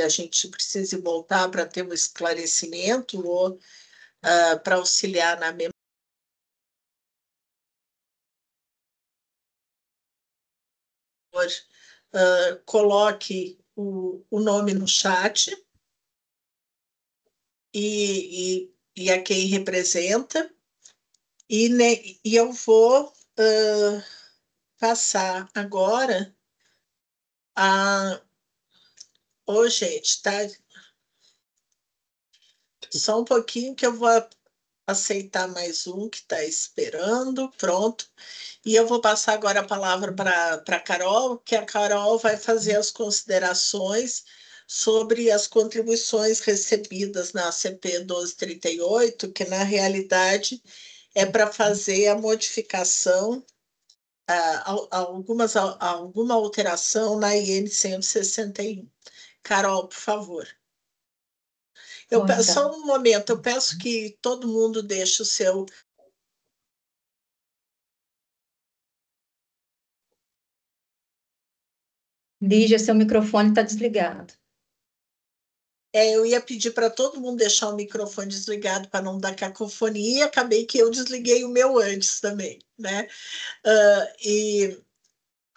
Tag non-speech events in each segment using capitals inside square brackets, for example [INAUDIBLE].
a gente precise voltar para ter um esclarecimento ou uh, para auxiliar na memória. Uh, coloque o, o nome no chat e, e, e a quem representa, e, né, e eu vou uh, passar agora a. Ô, gente, tá? Só um pouquinho que eu vou aceitar mais um que está esperando, pronto. E eu vou passar agora a palavra para a Carol, que a Carol vai fazer as considerações sobre as contribuições recebidas na CP 1238, que na realidade é para fazer a modificação, uh, algumas, alguma alteração na IN 161. Carol, por favor. Eu peço, só um momento, eu peço que todo mundo deixe o seu Lígia, seu microfone está desligado. É, eu ia pedir para todo mundo deixar o microfone desligado para não dar cacofonia, e acabei que eu desliguei o meu antes também, né? Uh, e,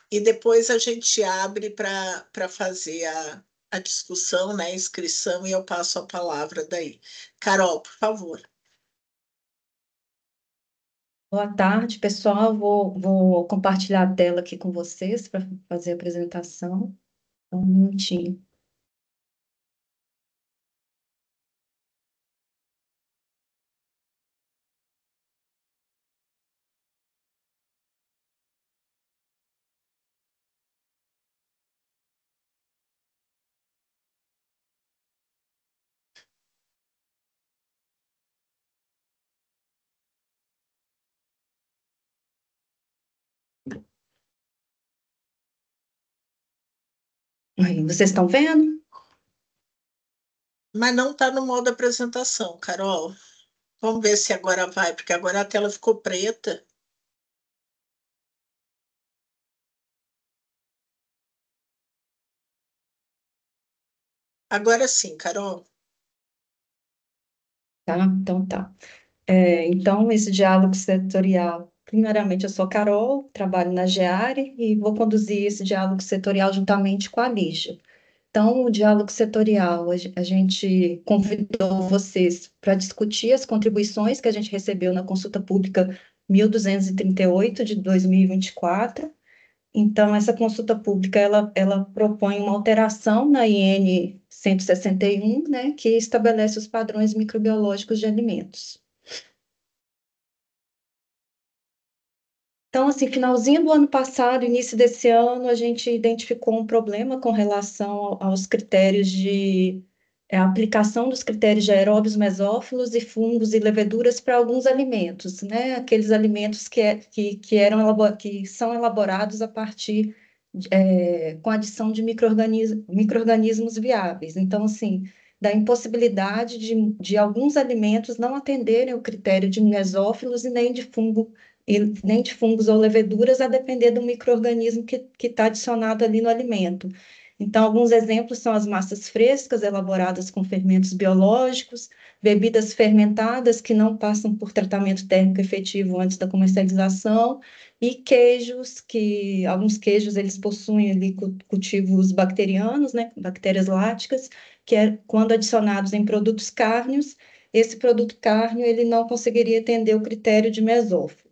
e depois a gente abre para fazer a, a discussão, né, a inscrição, e eu passo a palavra daí. Carol, por favor. Boa tarde, pessoal. Vou, vou compartilhar a tela aqui com vocês para fazer a apresentação. Um minutinho. Aí, vocês estão vendo? Mas não está no modo apresentação, Carol. Vamos ver se agora vai, porque agora a tela ficou preta. Agora sim, Carol. Tá, então tá. É, então, esse diálogo setorial Primeiramente, eu sou Carol, trabalho na GEARE e vou conduzir esse diálogo setorial juntamente com a Lígia. Então, o diálogo setorial, a gente convidou vocês para discutir as contribuições que a gente recebeu na consulta pública 1238 de 2024. Então, essa consulta pública, ela, ela propõe uma alteração na IN 161, né, que estabelece os padrões microbiológicos de alimentos. Então, assim, finalzinho do ano passado, início desse ano, a gente identificou um problema com relação aos critérios de é, aplicação dos critérios de aeróbios mesófilos e fungos e leveduras para alguns alimentos, né? Aqueles alimentos que, é, que, que, eram, que são elaborados a partir é, com adição de micro-organismos micro viáveis. Então, assim, da impossibilidade de, de alguns alimentos não atenderem o critério de mesófilos e nem de fungo e nem de fungos ou leveduras, a depender do microorganismo que está adicionado ali no alimento. Então, alguns exemplos são as massas frescas, elaboradas com fermentos biológicos, bebidas fermentadas que não passam por tratamento térmico efetivo antes da comercialização, e queijos, que alguns queijos eles possuem ali cultivos bacterianos, né, bactérias láticas, que é quando adicionados em produtos cárneos, esse produto cárneo ele não conseguiria atender o critério de mesófilo.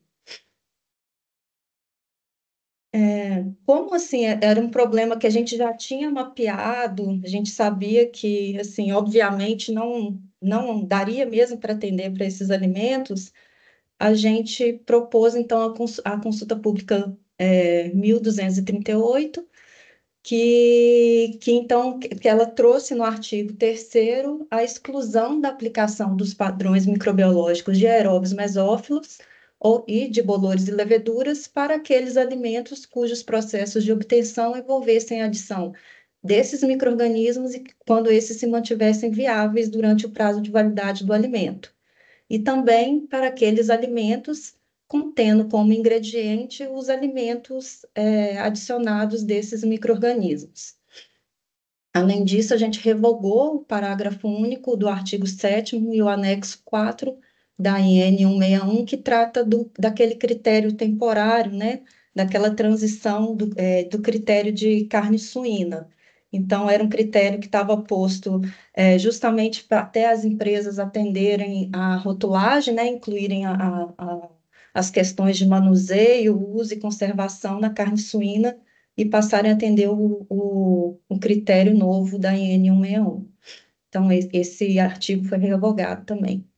É, como assim é, era um problema que a gente já tinha mapeado, a gente sabia que, assim, obviamente não não daria mesmo para atender para esses alimentos, a gente propôs então a, cons a consulta pública é, 1238, que, que então que ela trouxe no artigo 3 a exclusão da aplicação dos padrões microbiológicos de aeróbios mesófilos ou, e de bolores e leveduras para aqueles alimentos cujos processos de obtenção envolvessem a adição desses microrganismos e quando esses se mantivessem viáveis durante o prazo de validade do alimento. E também para aqueles alimentos contendo como ingrediente os alimentos é, adicionados desses microrganismos. Além disso, a gente revogou o parágrafo único do artigo 7 e o anexo 4 da IN 161, que trata do, daquele critério temporário, né, daquela transição do, é, do critério de carne suína. Então, era um critério que estava posto é, justamente para até as empresas atenderem a rotulagem, né, incluírem a, a, a, as questões de manuseio, uso e conservação na carne suína e passarem a atender o, o, o critério novo da IN 161. Então, esse artigo foi revogado também.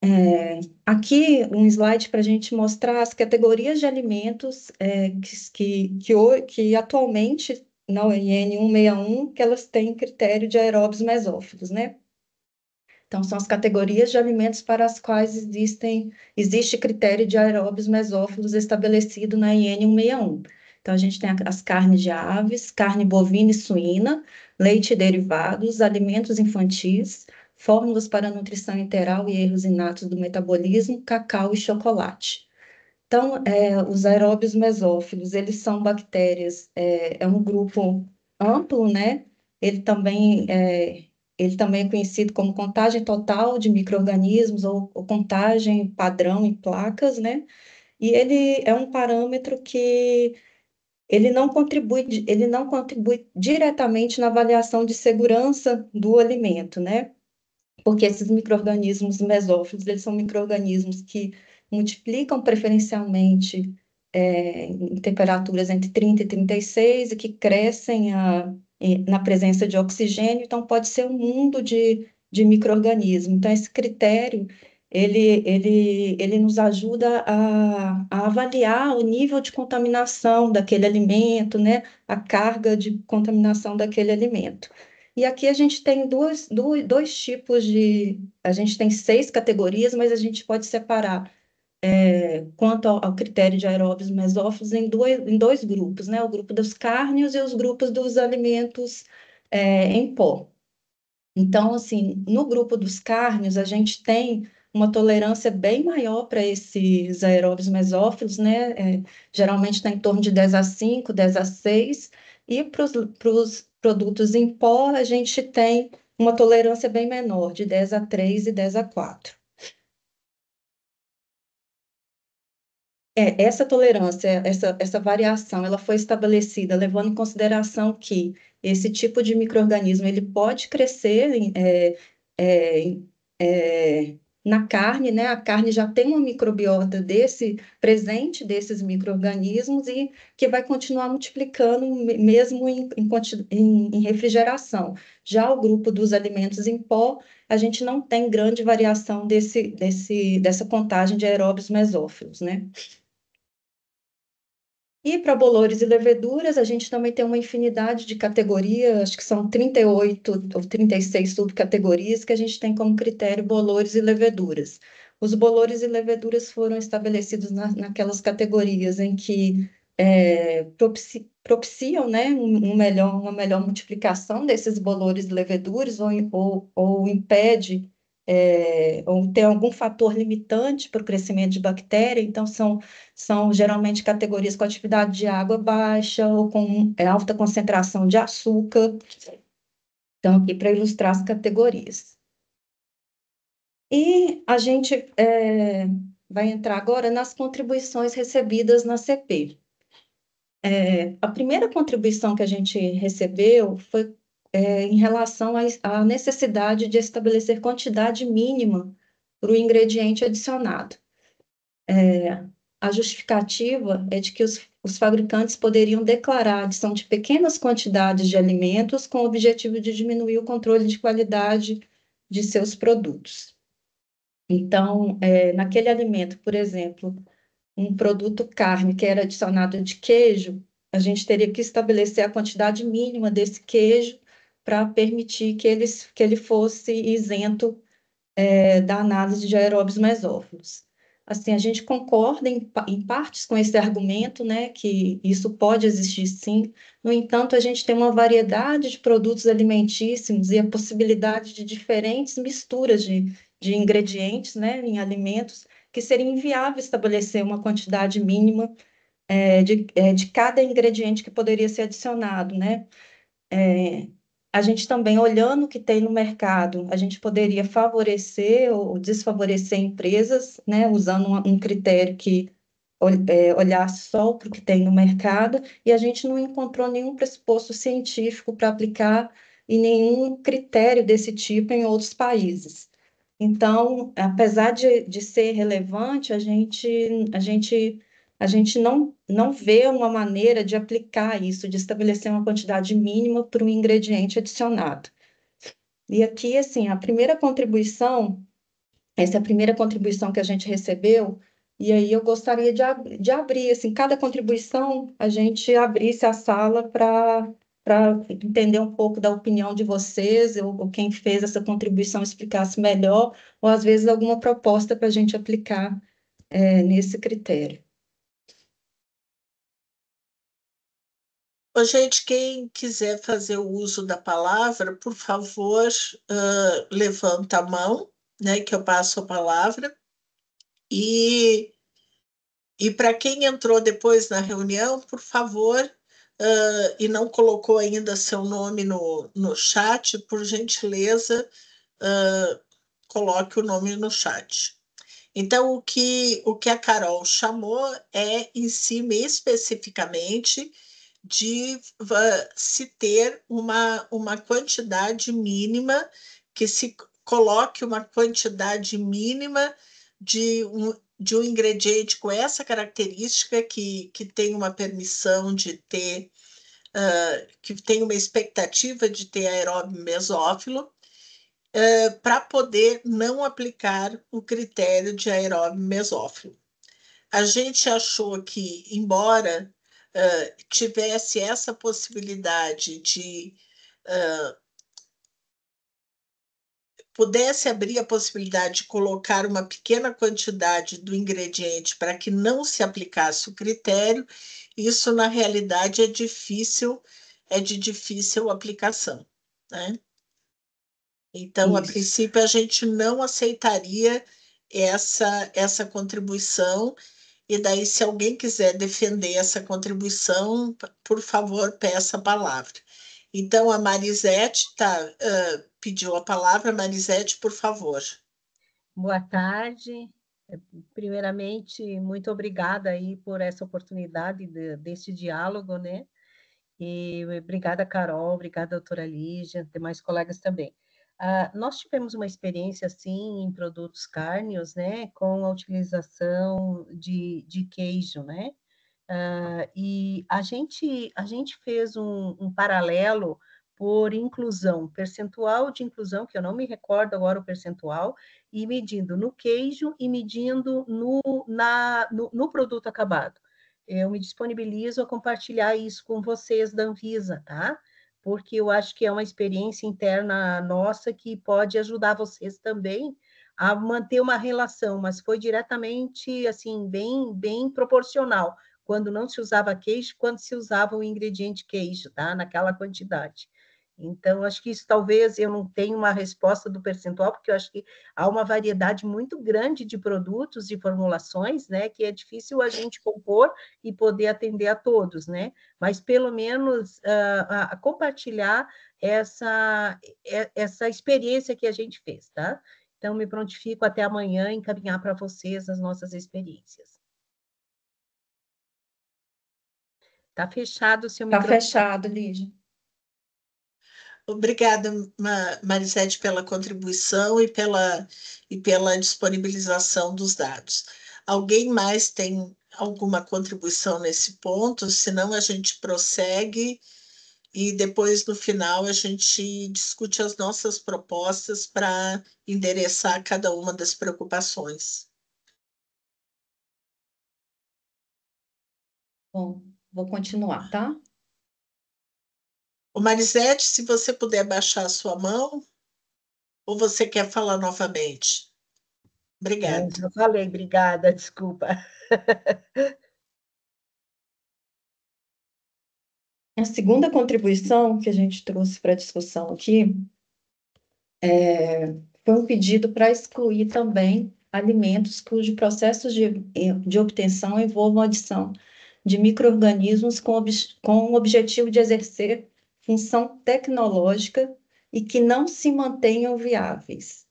É, aqui um slide para a gente mostrar as categorias de alimentos é, que, que, que, atualmente na OIN 161 que elas têm critério de aeróbios mesófilos, né? Então, são as categorias de alimentos para as quais existem, existe critério de aeróbios mesófilos estabelecido na IN 161. Então, a gente tem as carnes de aves, carne bovina e suína, leite e derivados, alimentos infantis, fórmulas para nutrição interal e erros inatos do metabolismo, cacau e chocolate. Então, é, os aeróbios mesófilos, eles são bactérias, é, é, um grupo amplo, né? Ele também, é, ele também é conhecido como contagem total de micro-organismos ou, ou contagem padrão em placas, né? E ele é um parâmetro que ele não contribui, ele não contribui diretamente na avaliação de segurança do alimento, né? Porque esses micro-organismos mesófilos, eles são micro-organismos que multiplicam preferencialmente é, em temperaturas entre 30 e 36 e que crescem a, na presença de oxigênio, então pode ser um mundo de, de micro-organismos. Então, esse critério, ele, ele, ele nos ajuda a, a avaliar o nível de contaminação daquele alimento, né, a carga de contaminação daquele alimento. E aqui a gente tem dois, dois, dois tipos de. A gente tem seis categorias, mas a gente pode separar é, quanto ao, ao, critério de aeróbios mesófilos em dois, em dois grupos, né? O grupo dos cárneos e os grupos dos alimentos é, em pó. Então, assim, no grupo dos cárneos, a gente tem uma tolerância bem maior para esses aeróbios mesófilos, né? É, geralmente está em torno de 10 a 5, 10 a 6, e para os produtos em pó, a gente tem uma tolerância bem menor, de 10 a 3 e 10 a 4. É, essa tolerância, essa, essa variação, ela foi estabelecida levando em consideração que esse tipo de microorganismo ele pode crescer é, é, é, na carne, né? A carne já tem uma microbiota desse presente desses micro-organismos e que vai continuar multiplicando mesmo em, em, em, refrigeração. Já o grupo dos alimentos em pó, a gente não tem grande variação desse, desse, dessa contagem de aeróbios mesófilos, né? E para bolores e leveduras, a gente também tem uma infinidade de categorias, acho que são 38 ou 36 subcategorias que a gente tem como critério bolores e leveduras. Os bolores e leveduras foram estabelecidos na, naquelas categorias em que é, propici, propiciam né, um, melhor, uma melhor multiplicação desses bolores e leveduras ou, ou, ou impede é, ou tem algum fator limitante para o crescimento de bactéria, então são, são geralmente categorias com atividade de água baixa ou com é, alta concentração de açúcar. Então, aqui para ilustrar as categorias. E a gente é, vai entrar agora nas contribuições recebidas na CP. É, a primeira contribuição que a gente recebeu foi é, em relação à necessidade de estabelecer quantidade mínima para o ingrediente adicionado. É, a justificativa é de que os, os fabricantes poderiam declarar a adição de pequenas quantidades de alimentos com o objetivo de diminuir o controle de qualidade de seus produtos. Então, é, naquele alimento, por exemplo, um produto carne que era adicionado de queijo, a gente teria que estabelecer a quantidade mínima desse queijo para permitir que, eles, que ele fosse isento é, da análise de aeróbios mesófilos. Assim, a gente concorda em, em, partes com esse argumento, né, que isso pode existir sim. No entanto, a gente tem uma variedade de produtos alimentícios e a possibilidade de diferentes misturas de, de ingredientes, né, em alimentos, que seria inviável estabelecer uma quantidade mínima é, de, é, de cada ingrediente que poderia ser adicionado, né? É, a gente também, olhando o que tem no mercado, a gente poderia favorecer ou desfavorecer empresas, né, usando um, critério que é, olhar só para o que tem no mercado, e a gente não encontrou nenhum pressuposto científico para aplicar e nenhum critério desse tipo em outros países. Então, apesar de, de ser relevante, a gente, a gente a gente não, não vê uma maneira de aplicar isso, de estabelecer uma quantidade mínima para um ingrediente adicionado. E aqui, assim, a primeira contribuição, essa é a primeira contribuição que a gente recebeu, e aí eu gostaria de, ab de abrir, assim, cada contribuição, a gente abrisse a sala para para entender um pouco da opinião de vocês, ou, ou, quem fez essa contribuição explicasse melhor, ou às vezes alguma proposta para a gente aplicar é, nesse critério. Gente, quem quiser fazer o uso da palavra, por favor, uh, levanta a mão, né, que eu passo a palavra. E, e para quem entrou depois na reunião, por favor, uh, e não colocou ainda seu nome no, no chat, por gentileza, uh, coloque o nome no chat. Então, o que, o que a Carol chamou é, em cima especificamente, de se ter uma, uma quantidade mínima, que se coloque uma quantidade mínima de um, de um ingrediente com essa característica que, que tem uma permissão de ter, uh, que tem uma expectativa de ter aeróbio mesófilo, uh, para poder não aplicar o critério de aeróbio mesófilo. A gente achou que, embora uh, tivesse essa possibilidade de uh, pudesse abrir a possibilidade de colocar uma pequena quantidade do ingrediente para que não se aplicasse o critério, isso na realidade é difícil, é de difícil aplicação, né? Então, isso. a princípio, a gente não aceitaria essa, essa contribuição e daí, se alguém quiser defender essa contribuição, por favor, peça a palavra. Então, a Marisete tá, uh, pediu a palavra. Marisete, por favor. Boa tarde. Primeiramente, muito obrigada aí por essa oportunidade de, desse diálogo, né? E obrigada, Carol, obrigada, doutora Lígia, demais colegas também. Uh, nós tivemos uma experiência, assim, em produtos cárneos, né, com a utilização de, de queijo, né, uh, e a gente, a gente fez um, um, paralelo por inclusão, percentual de inclusão, que eu não me recordo agora o percentual, e medindo no queijo e medindo no, na, no, no produto acabado. Eu me disponibilizo a compartilhar isso com vocês da Anvisa, tá? Porque eu acho que é uma experiência interna nossa que pode ajudar vocês também a manter uma relação, mas foi diretamente assim bem bem proporcional quando não se usava queijo, quando se usava o ingrediente queijo, tá? Naquela quantidade. Então, acho que isso talvez eu não tenha uma resposta do percentual, porque eu acho que há uma variedade muito grande de produtos e formulações, né, que é difícil a gente compor e poder atender a todos, né? Mas pelo menos uh, uh, compartilhar essa, essa experiência que a gente fez, tá? Então, me prontifico até amanhã encaminhar para vocês as nossas experiências. Tá fechado o seu tá microfone. Tá fechado, Lígia. Obrigada, Marisete, pela contribuição e pela, e pela disponibilização dos dados. Alguém mais tem alguma contribuição nesse ponto? Senão a gente prossegue e depois, no final, a gente discute as nossas propostas para endereçar cada uma das preocupações. Bom, vou continuar, tá? O Marisete, se você puder baixar a sua mão, ou você quer falar novamente? Obrigada. Eu já falei, obrigada, desculpa. A segunda contribuição que a gente trouxe para a discussão aqui é, foi um pedido para excluir também alimentos cujos processos de, de obtenção envolvam adição de micro-organismos com, ob com o objetivo de exercer função tecnológica e que não se mantenham viáveis.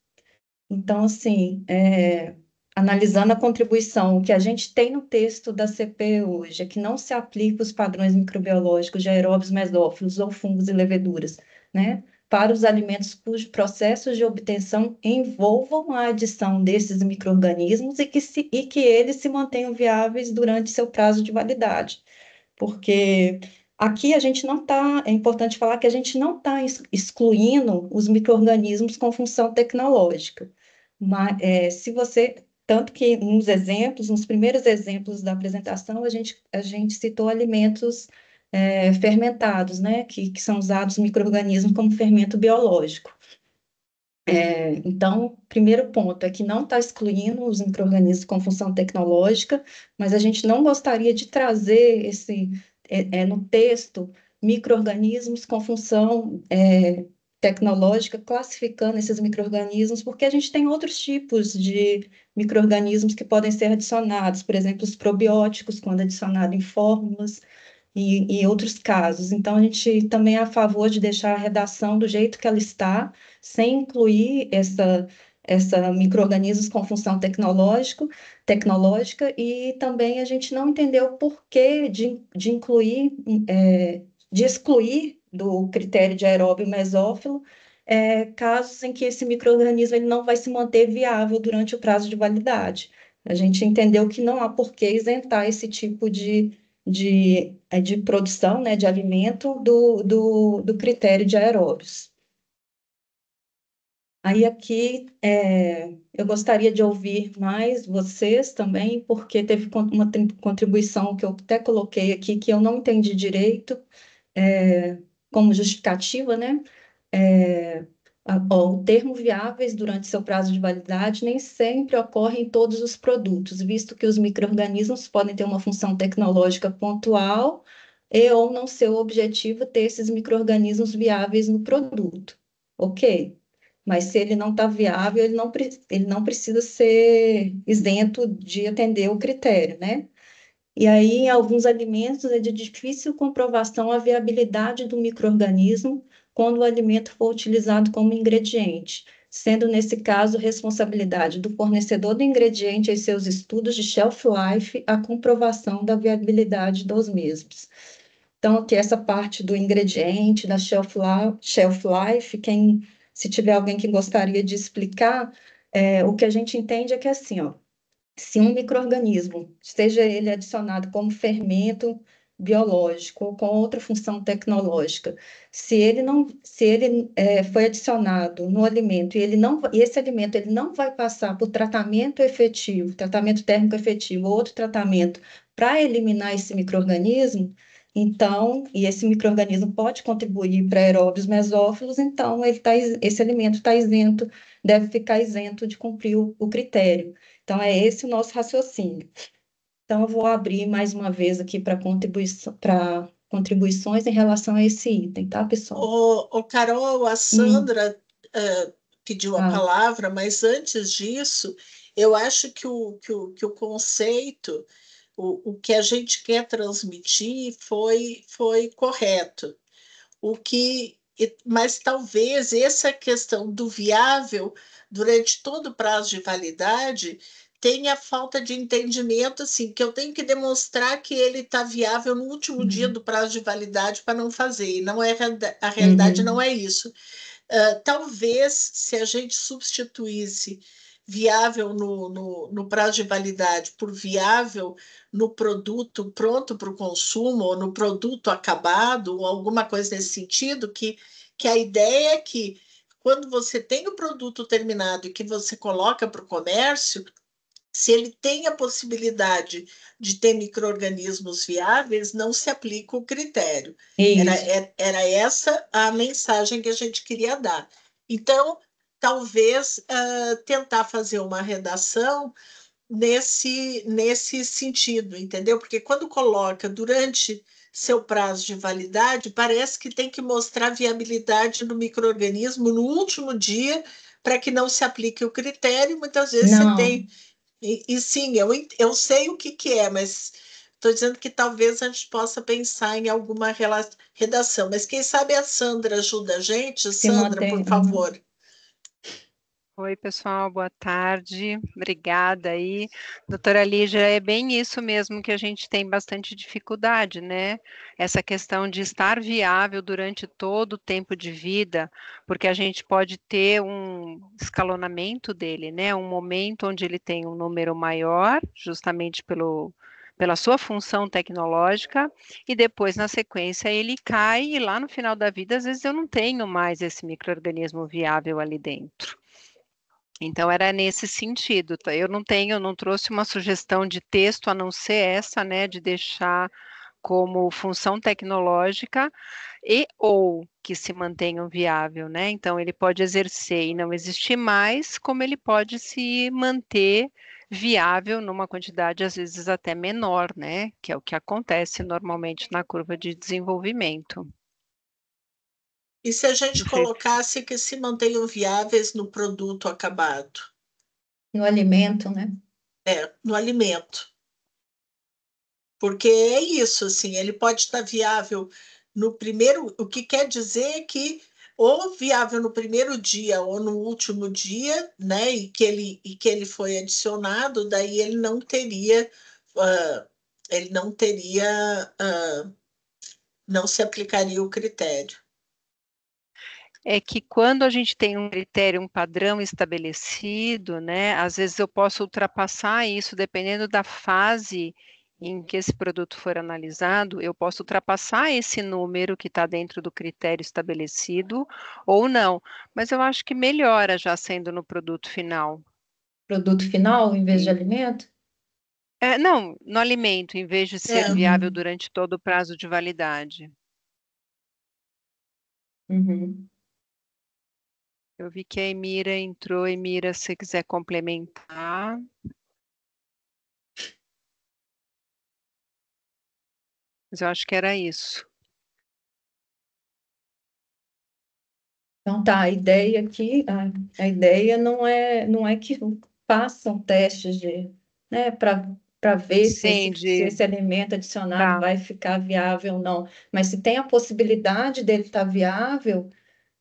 Então, assim, é, analisando a contribuição que a gente tem no texto da CP hoje, é que não se aplica os padrões microbiológicos de aeróbios mesófilos ou fungos e leveduras, né? Para os alimentos cujos processos de obtenção envolvam a adição desses micro-organismos e, e que eles se mantenham viáveis durante seu prazo de validade. Porque aqui a gente não está, é importante falar que a gente não está excluindo os micro-organismos com função tecnológica. Mas, é, se você tanto que nos exemplos, nos primeiros exemplos da apresentação, a gente, a gente citou alimentos é, fermentados, né, que, que são usados micro-organismos como fermento biológico. É, então, primeiro ponto é que não está excluindo os micro-organismos com função tecnológica, mas a gente não gostaria de trazer esse, é, é no texto, micro-organismos com função é, tecnológica classificando esses micro-organismos, porque a gente tem outros tipos de micro-organismos que podem ser adicionados, por exemplo, os probióticos, quando adicionado em fórmulas, e, e outros casos. Então, a gente também é a favor de deixar a redação do jeito que ela está, sem incluir essa, essa micro-organismos com função tecnológico, tecnológica, e também a gente não entendeu o porquê de, de incluir, é, de excluir do critério de aeróbio mesófilo, é, casos em que esse microorganismo ele não vai se manter viável durante o prazo de validade. A gente entendeu que não há por que isentar esse tipo de, de, é, de produção né, de alimento do, do, do critério de aeróbios. Aí aqui é, eu gostaria de ouvir mais vocês também, porque teve uma contribuição que eu até coloquei aqui que eu não entendi direito, é, como justificativa, né? É, o termo viáveis durante seu prazo de validade nem sempre ocorre em todos os produtos, visto que os micro-organismos podem ter uma função tecnológica pontual e ou não ser o objetivo ter esses micro-organismos viáveis no produto. Ok, mas se ele não está viável, ele não, ele não precisa ser isento de atender o critério, né? E aí, em alguns alimentos, é de difícil comprovação a viabilidade do microorganismo quando o alimento for utilizado como ingrediente, sendo, nesse caso, responsabilidade do fornecedor do ingrediente em seus estudos de shelf life a comprovação da viabilidade dos mesmos. Então, aqui essa parte do ingrediente, da shelf life quem, se tiver alguém que gostaria de explicar, é, o que a gente entende é que, assim, ó, se um microorganismo, seja ele adicionado como fermento biológico ou com outra função tecnológica, se ele não, se ele é, foi adicionado no alimento e ele não, e esse alimento ele não vai passar por tratamento efetivo, tratamento térmico efetivo ou outro tratamento para eliminar esse microorganismo, então, e esse microorganismo pode contribuir para aeróbios mesófilos, então ele tá, esse alimento está isento, deve ficar isento de cumprir o, o critério. Então, é esse o nosso raciocínio. Então, eu vou abrir mais uma vez aqui para contribuição, para contribuições em relação a esse item, tá, pessoal? O, o Carol, a Sandra hum. uh, pediu a ah. palavra, mas antes disso, eu acho que o, que o, que o conceito, o, o que a gente quer transmitir foi, foi correto. O que, mas talvez essa questão do viável durante todo o prazo de validade, tem a falta de entendimento, assim, que eu tenho que demonstrar que ele está viável no último uhum. dia do prazo de validade para não fazer. E não é a realidade uhum. não é isso. Uh, talvez se a gente substituísse viável no, no, no, prazo de validade por viável no produto pronto para o consumo, ou no produto acabado, ou alguma coisa nesse sentido, que, que a ideia é que quando você tem o produto terminado e que você coloca para o comércio, se ele tem a possibilidade de ter micro-organismos viáveis, não se aplica o critério. Era, era, essa a mensagem que a gente queria dar. Então, talvez uh, tentar fazer uma redação nesse, nesse sentido, entendeu? Porque quando coloca durante seu prazo de validade, parece que tem que mostrar viabilidade do microorganismo no último dia para que não se aplique o critério. Muitas vezes não. você tem. E, e, sim, eu, eu sei o que, que é, mas Estou dizendo que talvez a gente possa pensar em alguma redação, mas quem sabe a Sandra ajuda a gente? Sandra, por favor. Oi, pessoal, boa tarde. Obrigada aí. Doutora Lígia, é bem isso mesmo que a gente tem bastante dificuldade, né? Essa questão de estar viável durante todo o tempo de vida, porque a gente pode ter um escalonamento dele, né? Um momento onde ele tem um número maior, justamente pelo pela sua função tecnológica, e depois, na sequência, ele cai, e lá no final da vida, às vezes eu não tenho mais esse microorganismo viável ali dentro. Então era nesse sentido. Tá? Eu não tenho, não trouxe uma sugestão de texto a não ser essa, né, de deixar como função tecnológica e ou que se mantenham viável, né? Então ele pode exercer e não existir mais, como ele pode se manter viável numa quantidade às vezes até menor, né? Que é o que acontece normalmente na curva de desenvolvimento. E se a gente colocasse que se mantenham viáveis no produto acabado? No alimento, né? É, no alimento. Porque é isso, assim, ele pode estar viável no primeiro, o que quer dizer que ou viável no primeiro dia ou no último dia, né, e que ele, e que ele foi adicionado, daí ele não teria, uh, ele não teria, uh, não se aplicaria o critério é que quando a gente tem um critério, um padrão estabelecido, né, às vezes eu posso ultrapassar isso, dependendo da fase em que esse produto for analisado, eu posso ultrapassar esse número que está dentro do critério estabelecido ou não. Mas eu acho que melhora já sendo no produto final. Produto final em vez de alimento? É, não, no alimento, em vez de ser é. viável durante todo o prazo de validade. Uhum. Eu vi que a Emira entrou. Emira, se quiser complementar. Mas eu acho que era isso. Então tá, a ideia aqui, a, a ideia não é, não é que façam testes de, né, para ver se esse, se esse, alimento adicionado tá. vai ficar viável ou não. Mas se tem a possibilidade dele estar tá viável,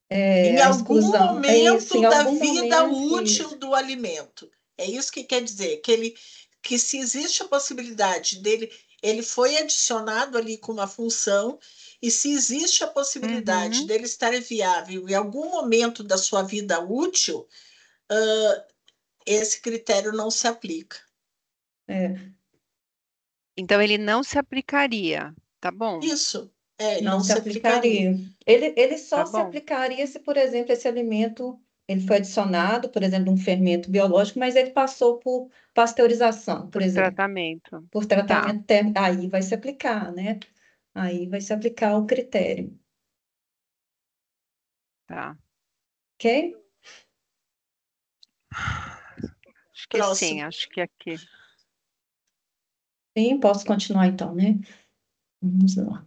é, em algum exclusão. momento é isso, da algum vida momento, útil isso. do alimento. É isso que quer dizer, que ele que se existe a possibilidade dele, ele foi adicionado ali com uma função, e se existe a possibilidade uhum. dele estar viável em algum momento da sua vida útil, uh, esse critério não se aplica. É. Então ele não se aplicaria, tá bom? Isso. É, não, não se, aplicaria. aplicaria. Ele, ele só tá se aplicaria se, por exemplo, esse alimento ele foi adicionado, por exemplo, um fermento biológico, mas ele passou por pasteurização, por, por exemplo. tratamento. Por tratamento tá. térmico. Aí vai se aplicar, né? Aí vai se aplicar o critério. Tá. Ok? Acho que Próximo. sim, acho que aqui. Sim, posso continuar então, né? Vamos lá.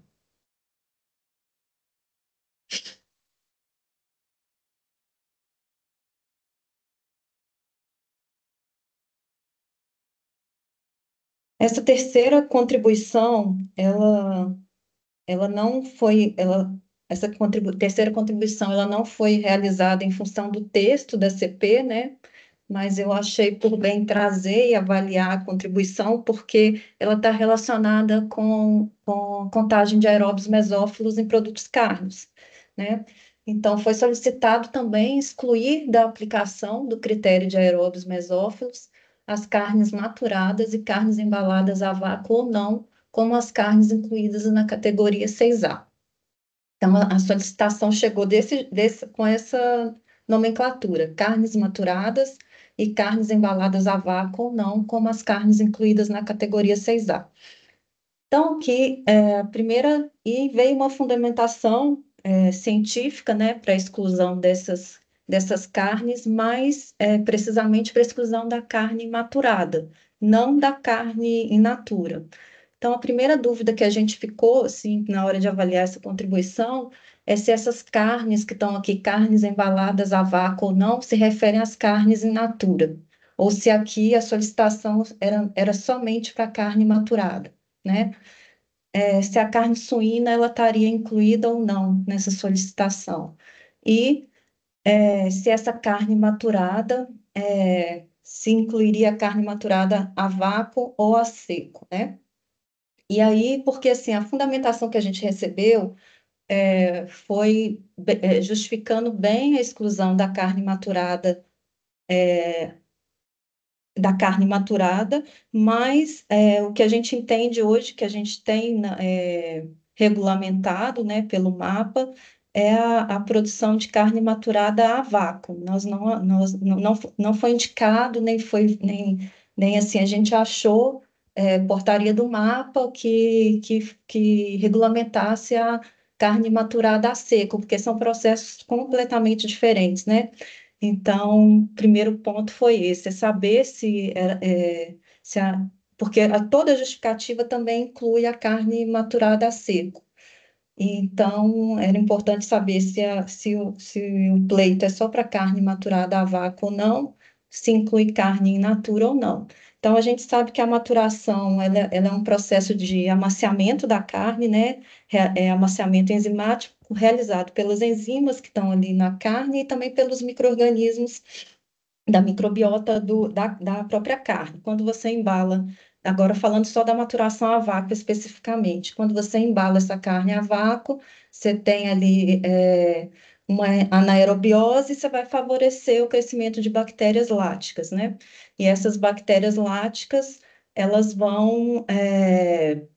Essa terceira contribuição, ela, ela não foi, ela, essa contribu terceira contribuição, ela não foi realizada em função do texto da CP, né? Mas eu achei por bem trazer e avaliar a contribuição, porque ela está relacionada com, com contagem de aeróbios mesófilos em produtos carnes, né? Então, foi solicitado também excluir da aplicação do critério de aeróbios mesófilos as carnes maturadas e carnes embaladas a vácuo ou não, como as carnes incluídas na categoria 6A. Então, a solicitação chegou desse, desse, com essa nomenclatura: carnes maturadas e carnes embaladas a vácuo ou não, como as carnes incluídas na categoria 6A. Então, aqui, é, primeira, e veio uma fundamentação é, científica, né, para a exclusão dessas dessas carnes, mais é, precisamente para exclusão da carne maturada, não da carne in natura. Então, a primeira dúvida que a gente ficou, assim, na hora de avaliar essa contribuição, é se essas carnes que estão aqui, carnes embaladas a vácuo ou não, se referem às carnes in natura, ou se aqui a solicitação era, era somente para carne maturada, né? É, se a carne suína ela estaria incluída ou não nessa solicitação. E é, se essa carne maturada, é, se incluiria a carne maturada a vácuo ou a seco, né? E aí, porque assim, a fundamentação que a gente recebeu é, foi é, justificando bem a exclusão da carne maturada é, da carne maturada, mas é, o que a gente entende hoje, que a gente tem é, regulamentado né, pelo mapa, é a, a, produção de carne maturada a vácuo. Nós não, nós, não, não foi indicado, nem foi, nem, nem assim, a gente achou é, portaria do mapa que, que, que regulamentasse a carne maturada a seco, porque são processos completamente diferentes, né? Então, o primeiro ponto foi esse, é saber se, é, se a, porque a, toda justificativa também inclui a carne maturada a seco. Então, era importante saber se, a, se, o, se o pleito é só para carne maturada a vácuo ou não, se inclui carne in natura ou não. Então, a gente sabe que a maturação ela, ela é um processo de amaciamento da carne, né? É, amaciamento enzimático realizado pelas enzimas que estão ali na carne e também pelos micro-organismos da microbiota do, da, da própria carne. Quando você embala, agora falando só da maturação a vácuo especificamente, quando você embala essa carne a vácuo, você tem ali é, uma anaerobiose, você vai favorecer o crescimento de bactérias láticas, né? E essas bactérias láticas, elas vão, é,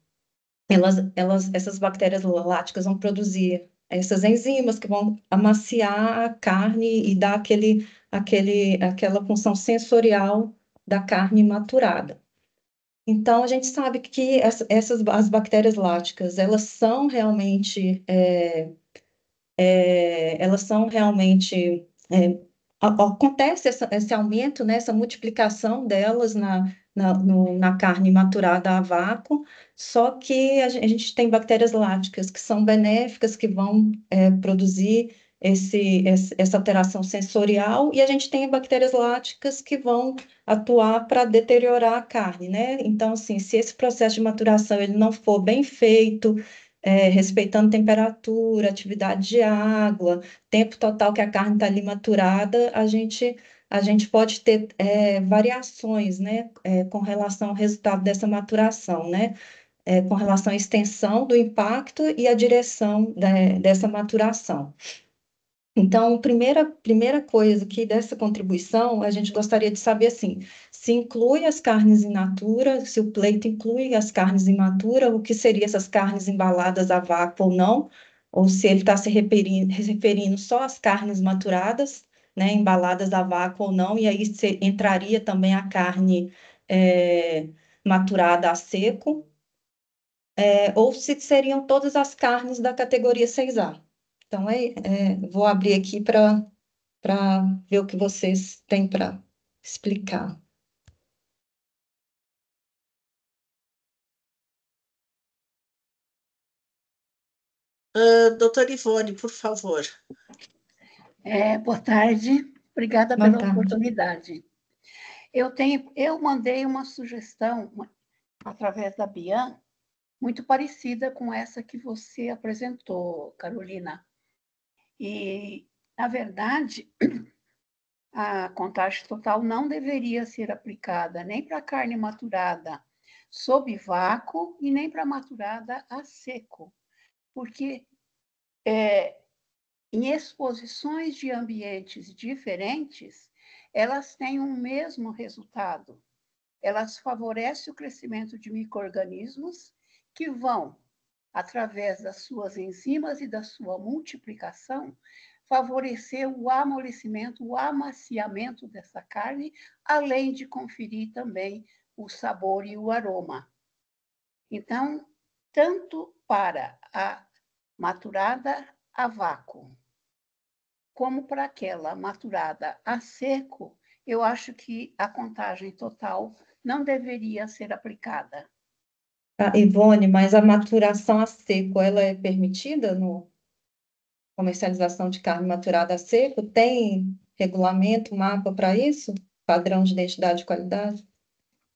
elas, elas, essas bactérias láticas vão produzir essas enzimas que vão amaciar a carne e dar aquele, aquele, aquela função sensorial da carne maturada. Então, a gente sabe que essas as bactérias láticas, elas são realmente é, é, elas são realmente. É, acontece essa, esse aumento, né, essa multiplicação delas na, na, no, na carne maturada a vácuo, só que a gente, a gente tem bactérias láticas que são benéficas, que vão é, produzir esse, essa alteração sensorial, e a gente tem bactérias láticas que vão atuar para deteriorar a carne, né? Então, assim, se esse processo de maturação ele não for bem feito, é, respeitando temperatura, atividade de água, tempo total que a carne está ali maturada, a gente, a gente pode ter é, variações, né, é, com relação ao resultado dessa maturação, né, é, com relação à extensão do impacto e a direção de, dessa maturação. Então, primeira, primeira coisa aqui dessa contribuição, a gente gostaria de saber, assim, se inclui as carnes in natura, se o pleito inclui as carnes in natura, o que seriam essas carnes embaladas a vácuo ou não, ou se ele está se referindo, referindo só às carnes maturadas, né, embaladas a vácuo ou não, e aí entraria também a carne é, maturada a seco, é, ou se seriam todas as carnes da categoria 6A. Então, é, é vou abrir aqui para ver o que vocês têm para explicar. Uh, doutora Ivone, por favor. É, boa tarde, obrigada boa pela tarde. oportunidade. Eu tenho, eu mandei uma sugestão através da Bian, muito parecida com essa que você apresentou, Carolina. E, na verdade, [CLEARS THROAT] a contagem total não deveria ser aplicada nem para carne maturada sob vácuo e nem para maturada a seco, porque é, em exposições de ambientes diferentes, elas têm um mesmo resultado. Elas favorecem o crescimento de micro-organismos que vão através das suas enzimas e da sua multiplicação, favorecer o amolecimento, o amaciamento dessa carne, além de conferir também o sabor e o aroma. Então, tanto para a maturada a vácuo, como para aquela maturada a seco, eu acho que a contagem total não deveria ser aplicada. Ivone, mas a maturação a seco, ela é permitida no comercialização de carne maturada a seco? Tem regulamento, mapa para isso? Padrão de identidade e qualidade?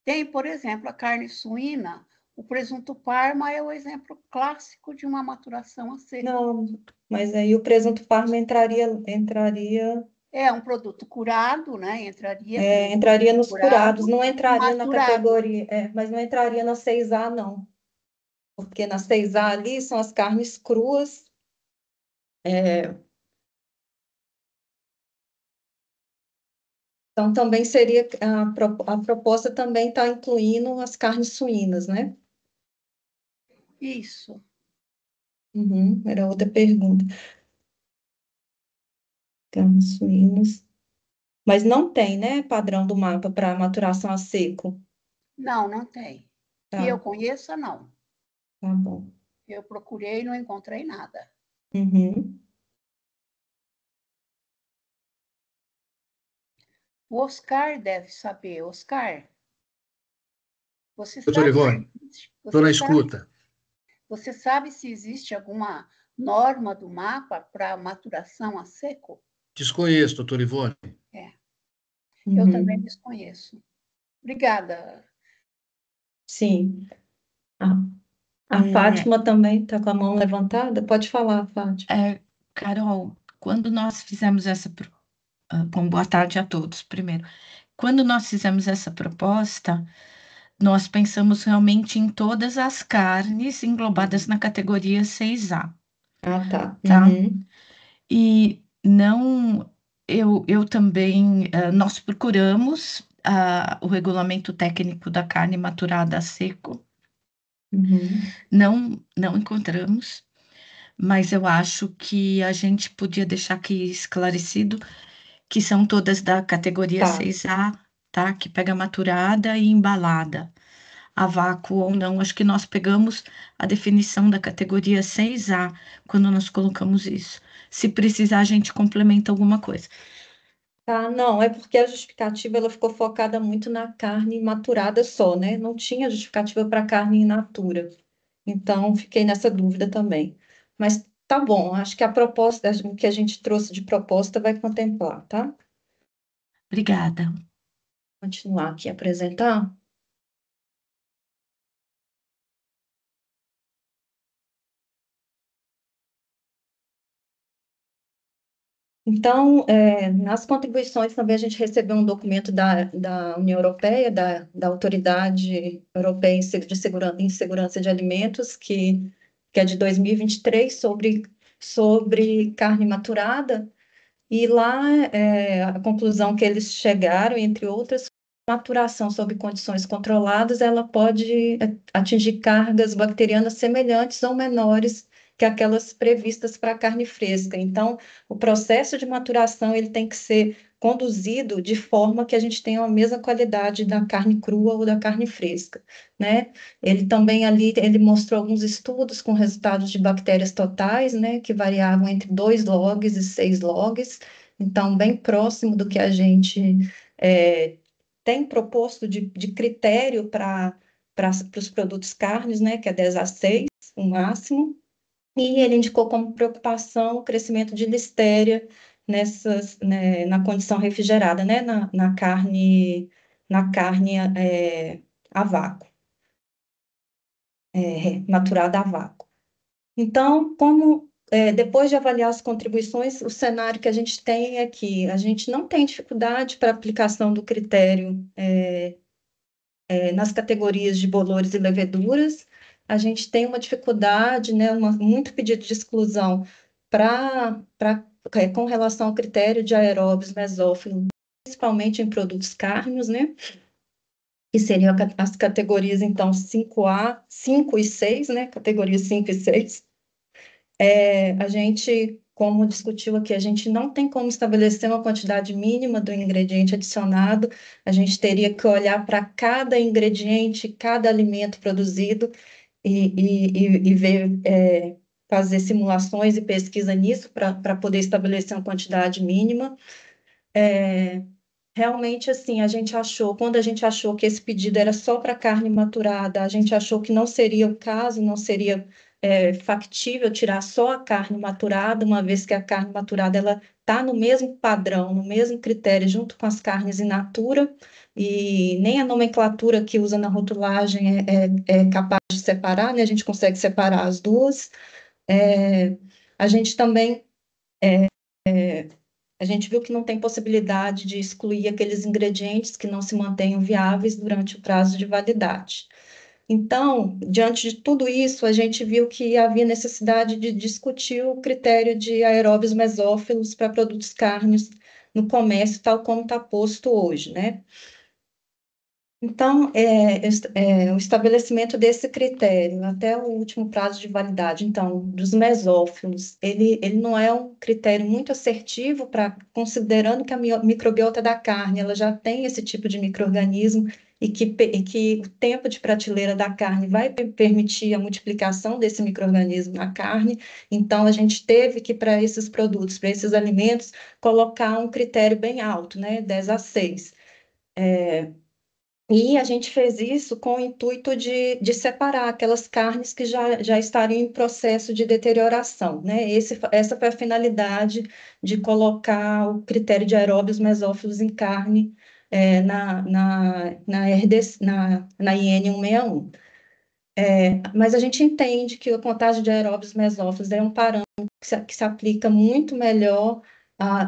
Tem, por exemplo, a carne suína, O presunto parma é o exemplo clássico de uma maturação a seco. Não, mas aí o presunto parma entraria, entraria é um produto curado, né? Entraria. É, entraria nos curado, curados, não entraria maturado. na categoria, é, mas não entraria na 6A, não. Porque na 6A ali são as carnes cruas. É... Então, também seria, a, a proposta também está incluindo as carnes suínas, né? Isso. Uhum, era outra pergunta carnes suínas. Mas não tem, né, padrão do mapa para maturação a seco? Não, não tem. Tá. Que eu conheça, não. Tá bom. Eu procurei e não encontrei nada. Uhum. O Oscar deve saber. Oscar, você Doutor sabe... Ivone, estou na escuta. Você sabe se existe alguma norma do mapa para maturação a seco? Desconheço, doutor Ivone. É. Eu uhum. também desconheço. Obrigada. Sim. A, a é... Fátima também está com a mão levantada. Pode falar, Fátima. É, Carol, quando nós fizemos essa. Uh, bom, boa tarde a todos, primeiro. Quando nós fizemos essa proposta, nós pensamos realmente em todas as carnes englobadas na categoria 6A. Ah, tá. tá? Uhum. E não, eu, eu também, uh, nós procuramos uh, o regulamento técnico da carne maturada a seco, uhum. não, não encontramos, mas eu acho que a gente podia deixar aqui esclarecido que são todas da categoria tá. 6A, tá? Que pega maturada e embalada, a vácuo ou não. Acho que nós pegamos a definição da categoria 6A quando nós colocamos isso se precisar a gente complementa alguma coisa. Tá, não, é porque a justificativa ela ficou focada muito na carne maturada só, né? Não tinha justificativa para carne in natura. Então, fiquei nessa dúvida também. Mas tá bom, acho que a proposta que a gente trouxe de proposta vai contemplar, tá? Obrigada. Continuar aqui a apresentar. Então, é, nas contribuições também a gente recebeu um documento da, da União Europeia, da, da Autoridade Europeia de Segurança, em Segurança de Alimentos, que, que é de 2023, sobre, sobre carne maturada, e lá é, a conclusão que eles chegaram, entre outras, maturação sob condições controladas, ela pode atingir cargas bacterianas semelhantes ou menores que aquelas previstas para carne fresca. Então, o processo de maturação ele tem que ser conduzido de forma que a gente tenha a mesma qualidade da carne crua ou da carne fresca, né? Ele também ali ele mostrou alguns estudos com resultados de bactérias totais, né, que variavam entre 2 logs e 6 logs, então bem próximo do que a gente é, tem proposto de, de critério para para os produtos carnes, né, que é 10 a 6, o máximo, e ele indicou como preocupação o crescimento de listéria nessas, né, na condição refrigerada, né, na, na carne, na carne é, a vácuo, é, maturada a vácuo. Então, como é, depois de avaliar as contribuições, o cenário que a gente tem é que a gente não tem dificuldade para aplicação do critério é, é, nas categorias de bolores e leveduras, a gente tem uma dificuldade, né, uma, muito pedido de exclusão para é, com relação ao critério de aeróbios mesófilos, principalmente em produtos cárneos, né? Que seriam as categorias, então, 5A, 5 e 6, né? Categorias 5 e 6. É, a gente, como discutiu aqui, a gente não tem como estabelecer uma quantidade mínima do ingrediente adicionado, a gente teria que olhar para cada ingrediente, cada alimento produzido e, e, e ver, é, fazer simulações e pesquisa nisso para poder estabelecer uma quantidade mínima. É, realmente, assim, a gente achou, quando a gente achou que esse pedido era só para carne maturada, a gente achou que não seria o caso, não seria é, factível tirar só a carne maturada, uma vez que a carne maturada ela está no mesmo padrão, no mesmo critério, junto com as carnes in natura, e nem a nomenclatura que usa na rotulagem é, é, é capaz de separar, né? A gente consegue separar as duas. É, a gente também é, é, a gente viu que não tem possibilidade de excluir aqueles ingredientes que não se mantenham viáveis durante o prazo de validade. Então, diante de tudo isso, a gente viu que havia necessidade de discutir o critério de aeróbios mesófilos para produtos carnes no comércio, tal como está posto hoje, né? Então, é, é, o estabelecimento desse critério até o último prazo de validade, então, dos mesófilos, ele, ele não é um critério muito assertivo para, considerando que a microbiota da carne, ela já tem esse tipo de microorganismo e que, e que o tempo de prateleira da carne vai permitir a multiplicação desse microorganismo na carne, então a gente teve que, para esses produtos, para esses alimentos, colocar um critério bem alto, né, 10 a 6. É, e a gente fez isso com o intuito de, de separar aquelas carnes que já, já estariam em processo de deterioração. Né? Esse, essa foi a finalidade de colocar o critério de aeróbios mesófilos em carne é, na, na, na, RD, na, na IN 161. É, mas a gente entende que a contagem de aeróbios mesófilos é um parâmetro que se, que se aplica muito melhor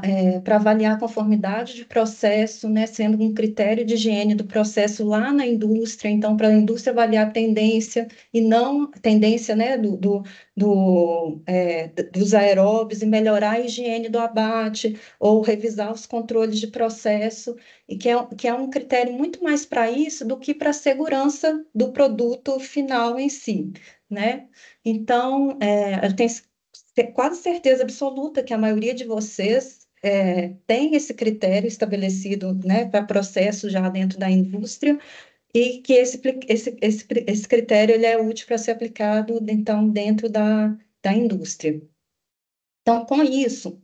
é, para avaliar a conformidade de processo, né, sendo um critério de higiene do processo lá na indústria, então, para a indústria avaliar a tendência e não tendência né, do, do, do é, dos aeróbios e melhorar a higiene do abate ou revisar os controles de processo, e que é, que é um critério muito mais para isso do que para a segurança do produto final em si. Né? Então, é, eu tenho quase certeza absoluta que a maioria de vocês é, tem esse critério estabelecido né, para processo já dentro da indústria e que esse, esse, esse, esse critério ele é útil para ser aplicado então dentro da, da indústria. Então, com isso,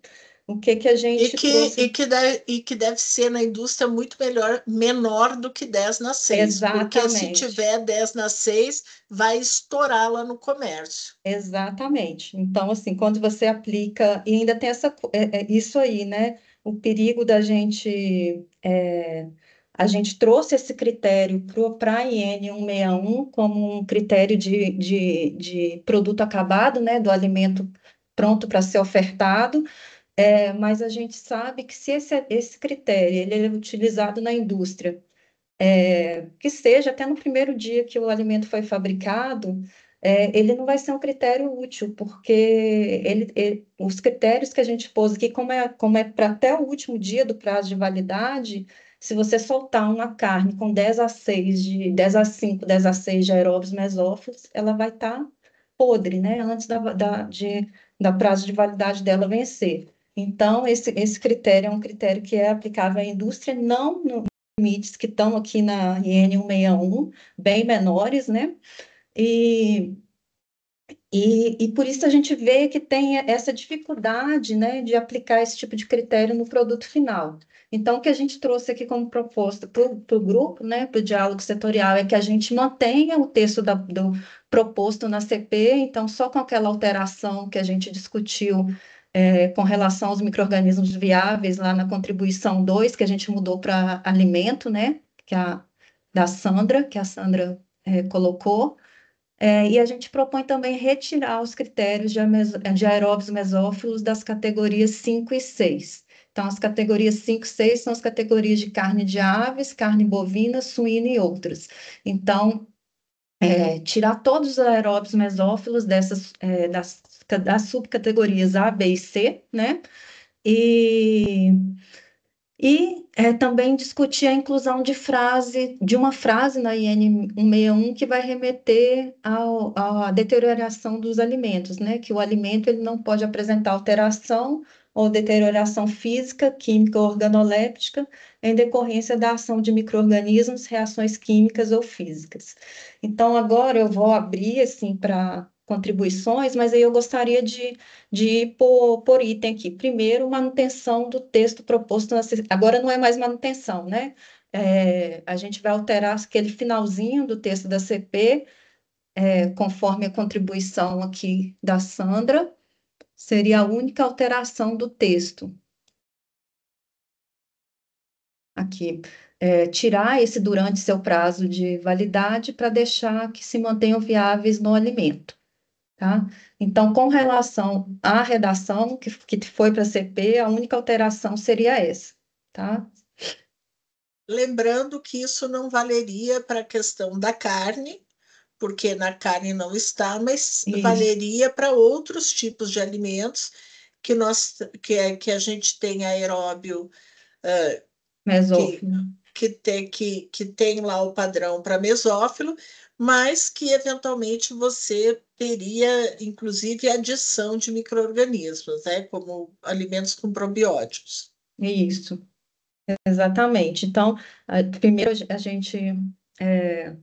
o que, que a gente e que, trouxe... e, que deve, e que deve ser na indústria muito melhor, menor do que 10 na 6. Exatamente. Porque se tiver 10 na 6, vai estourar lá no comércio. Exatamente. Então, assim, quando você aplica, e ainda tem essa, é, é isso aí, né? O perigo da gente. É, a gente trouxe esse critério para a IN 161 como um critério de, de, de produto acabado, né? Do alimento pronto para ser ofertado é, mas a gente sabe que se esse, esse critério ele é utilizado na indústria, é, que seja até no primeiro dia que o alimento foi fabricado, é, ele não vai ser um critério útil, porque ele, ele, os critérios que a gente pôs aqui, como é, como é para até o último dia do prazo de validade, se você soltar uma carne com 10 a 6, de 10 a 5, 10 a 6 de aeróbios mesófilos, ela vai estar tá podre, né? Antes da, da, de, da prazo de validade dela vencer. Então, esse, esse critério é um critério que é aplicável à indústria, não nos limites que estão aqui na IN 161, bem menores, né? E, e, e por isso a gente vê que tem essa dificuldade né, de aplicar esse tipo de critério no produto final. Então, o que a gente trouxe aqui como proposta para o grupo, né, para o diálogo setorial, é que a gente mantenha o texto da, do proposto na CP, então, só com aquela alteração que a gente discutiu é, com relação aos micro-organismos viáveis, lá na contribuição 2, que a gente mudou para alimento, né? Que é a, da Sandra, que a Sandra é, colocou. É, e a gente propõe também retirar os critérios de, de aeróbios mesófilos das categorias 5 e 6. Então, as categorias 5 e 6 são as categorias de carne de aves, carne bovina, suína e outras. Então, é, tirar todos os aeróbios mesófilos dessas, é, das das subcategorias A, B e C, né? E, e é, também discutir a inclusão de frase, de uma frase na IN 161 que vai remeter à deterioração dos alimentos, né? Que o alimento ele não pode apresentar alteração ou deterioração física, química ou organoléptica em decorrência da ação de micro-organismos, reações químicas ou físicas. Então, agora eu vou abrir, assim, para contribuições, mas aí eu gostaria de, de por, item aqui. Primeiro, manutenção do texto proposto, na, agora não é mais manutenção, né? É, a gente vai alterar aquele finalzinho do texto da CP, é, conforme a contribuição aqui da Sandra, seria a única alteração do texto. Aqui. é, tirar esse durante seu prazo de validade para deixar que se mantenham viáveis no alimento. Tá? Então, com relação à redação que, que foi para a CP, a única alteração seria essa. Tá? Lembrando que isso não valeria para a questão da carne, porque na carne não está, mas isso. valeria para outros tipos de alimentos que nós que, é, que a gente tem aeróbio uh, mesófilo. Que, que, tem, que, que tem lá o padrão para mesófilo, mas que eventualmente você teria, inclusive, adição de micro-organismos, né, como alimentos com probióticos. Isso, exatamente. Então, primeiro a gente é,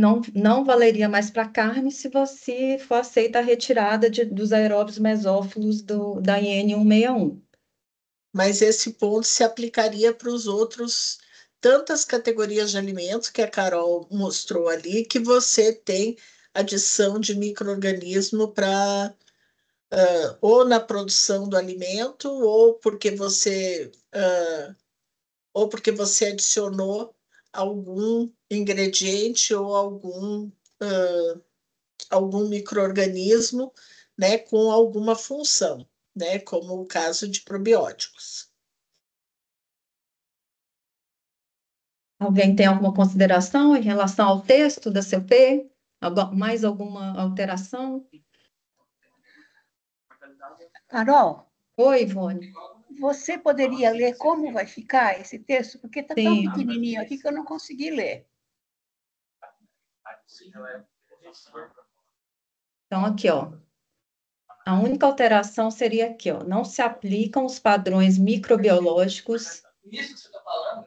não, não valeria mais para carne se você for aceita a retirada de, dos aeróbios mesófilos do, da IN 161. Mas esse ponto se aplicaria para os outros tantas categorias de alimentos que a Carol mostrou ali, que você tem adição de microorganismo para uh, ou na produção do alimento, ou porque você uh, ou porque você adicionou algum ingrediente ou algum uh, algum microorganismo, né, com alguma função, né, como o caso de probióticos. Alguém tem alguma consideração em relação ao texto da CP? Mais alguma alteração? Carol? Oi, Ivone. Você poderia ler como vai ficar esse texto? Porque está tão pequenininho aqui que eu não consegui ler. Então, aqui, ó. A única alteração seria aqui, ó. Não se aplicam os padrões microbiológicos. Isso que você está falando?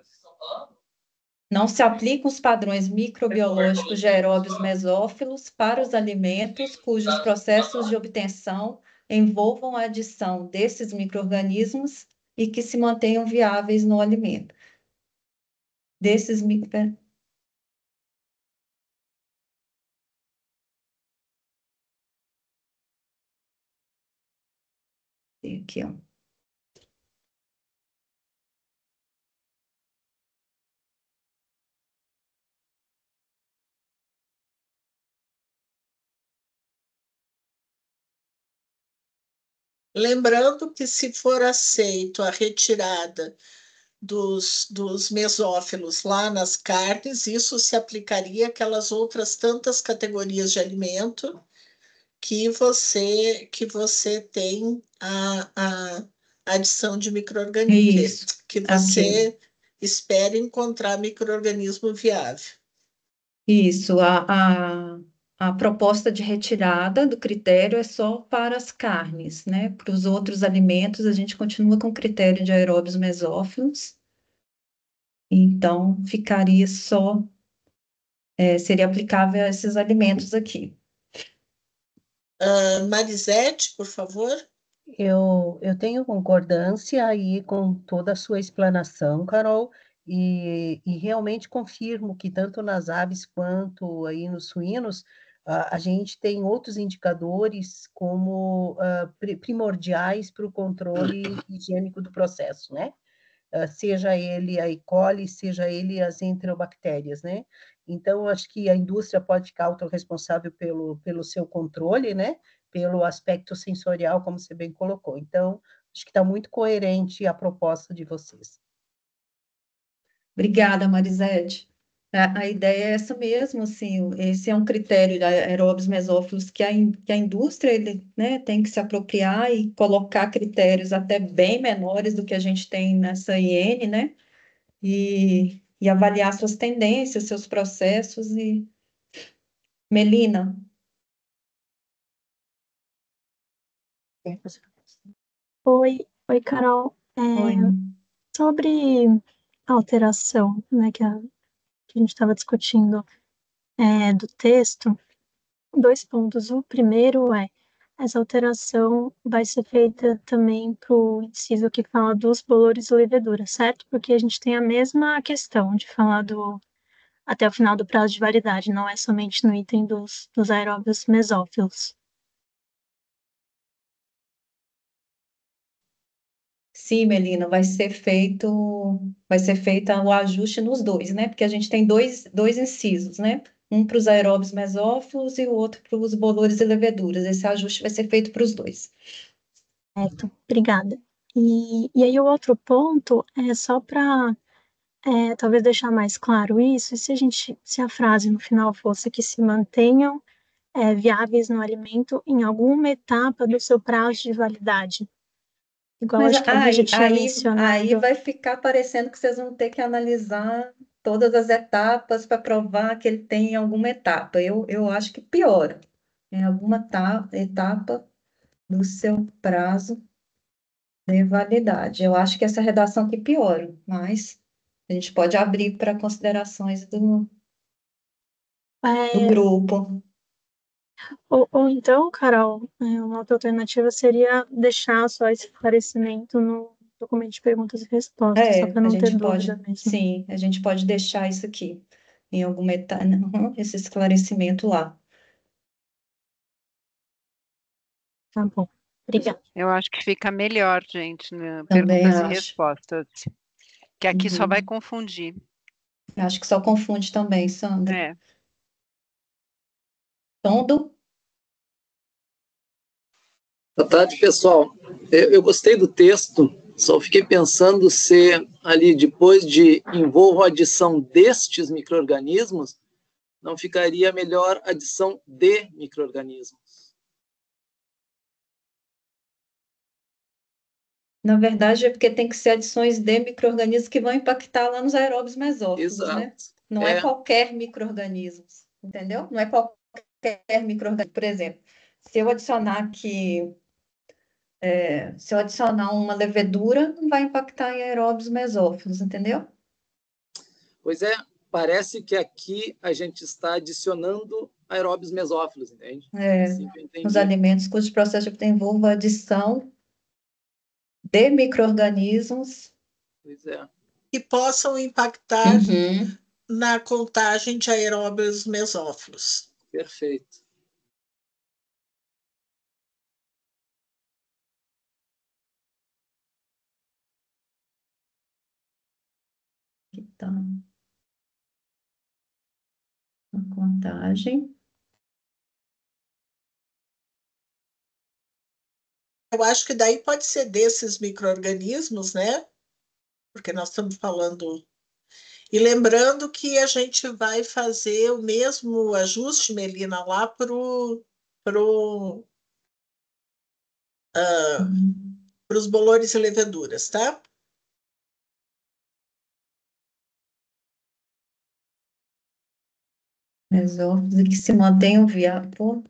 Não se aplicam os padrões microbiológicos de aeróbios mesófilos para os alimentos cujos processos de obtenção envolvam a adição desses microorganismos e que se mantenham viáveis no alimento. Desses micro... Aqui, ó. Lembrando que, se for aceito a retirada dos, dos mesófilos lá nas carnes, isso se aplicaria àquelas outras tantas categorias de alimento que você que você tem a, a adição de microorganismos, que você okay. espera encontrar microorganismo viável. Isso, a, a, a proposta de retirada do critério é só para as carnes, né? Para os outros alimentos, a gente continua com o critério de aeróbios mesófilos. Então, ficaria só, é, seria aplicável a esses alimentos aqui. Uh, Marisete, por favor. Eu, eu tenho concordância aí com toda a sua explanação, Carol, e, e realmente confirmo que tanto nas aves quanto aí nos suínos, a gente tem outros indicadores como uh, primordiais para o controle higiênico do processo, né? Uh, seja ele a E. coli, seja ele as enterobactérias, né? Então, acho que a indústria pode ficar autorresponsável pelo, pelo seu controle, né? Pelo aspecto sensorial, como você bem colocou. Então, acho que está muito coerente a proposta de vocês. Obrigada, Marisete. A, a ideia é essa mesmo, assim, esse é um critério de aeróbios mesófilos que a, que a indústria ele, né, tem que se apropriar e colocar critérios até bem menores do que a gente tem nessa IN, né, e, e avaliar suas tendências, seus processos e... Melina. Oi, oi, Carol. É, oi. Sobre a alteração, né, que a que a gente estava discutindo é, do texto, dois pontos. O primeiro é, essa alteração vai ser feita também para o inciso que fala dos bolores e leveduras, certo? Porque a gente tem a mesma questão de falar do até o final do prazo de validade, não é somente no item dos, dos aeróbios mesófilos. Sim, Melina, vai ser feito, vai ser feita o ajuste nos dois, né? Porque a gente tem dois, dois incisos, né? Um para os aeróbios mesófilos e o outro para os bolores e leveduras. Esse ajuste vai ser feito para os dois. Certo, obrigada. E, e aí o outro ponto é só para é, talvez deixar mais claro isso, se a gente, se a frase no final fosse que se mantenham é, viáveis no alimento em alguma etapa do seu prazo de validade. Igual Mas acho que aí, a tinha aí, mencionado. Aí vai ficar parecendo que vocês vão ter que analisar todas as etapas para provar que ele tem em alguma etapa. Eu, eu acho que piora. Em alguma etapa do seu prazo de validade. Eu acho que essa redação aqui piora, mas a gente pode abrir para considerações do, é... do grupo. Ou, ou, então, Carol, é, uma outra alternativa seria deixar só esse esclarecimento no documento de perguntas e respostas, é, só para não ter pode, dúvida mesmo. Sim, a gente pode deixar isso aqui, em alguma etapa, [LAUGHS] esse esclarecimento lá. Tá bom, obrigada. Eu acho que fica melhor, gente, né? perguntas acho. e respostas, que aqui uhum. só vai confundir. Eu acho que só confunde também, Sandra. É. Tondo? Boa tarde, pessoal. Eu, eu, gostei do texto, só fiquei pensando se ali, depois de envolvo a adição destes micro-organismos, não ficaria melhor a adição de micro-organismos. Na verdade, é porque tem que ser adições de micro-organismos que vão impactar lá nos aeróbios mesófilos, né? Exato. né? Não é, é qualquer micro-organismo, entendeu? Não é qualquer qualquer microorganismo. Por exemplo, se eu adicionar aqui, é, se eu adicionar uma levedura, não vai impactar em aeróbios mesófilos, entendeu? Pois é, parece que aqui a gente está adicionando aeróbios mesófilos, entende? É, assim os alimentos cujos processos envolvam a adição de micro-organismos. Pois é. Que possam impactar uhum. na contagem de aeróbios mesófilos. Perfeito. Aqui está a contagem. Eu acho que daí pode ser desses micro-organismos, né? Porque nós estamos falando e lembrando que a gente vai fazer o mesmo ajuste, Melina, lá para pro, uh, os bolores e leveduras, tá? Mesófilos que se mantenham viável.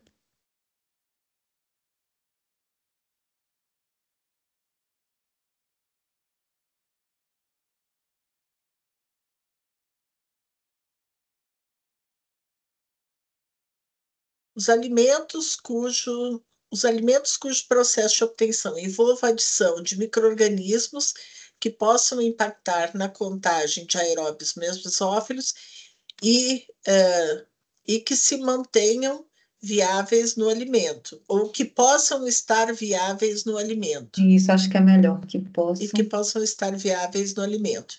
Os alimentos cujo os alimentos cujo processo de obtenção envolva a adição de microrganismos que possam impactar na contagem de aeróbios mesófilos e, uh, e que se mantenham viáveis no alimento, ou que possam estar viáveis no alimento. Isso, acho que é melhor, que possam. E que possam estar viáveis no alimento.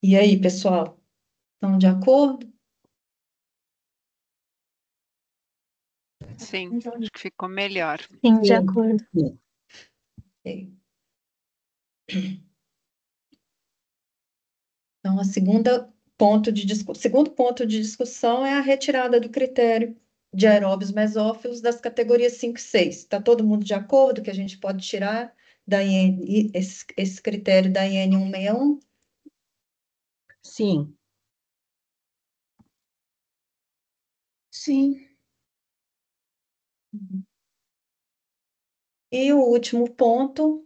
E aí, pessoal? Estão de acordo? Sim, acho que ficou melhor. Sim, de acordo. Então, a segunda ponto de segundo ponto de discussão é a retirada do critério de aeróbios mesófilos das categorias 5 e 6. Está todo mundo de acordo que a gente pode tirar da IN, esse, esse critério da IN 161 Sim. Sim. E o último ponto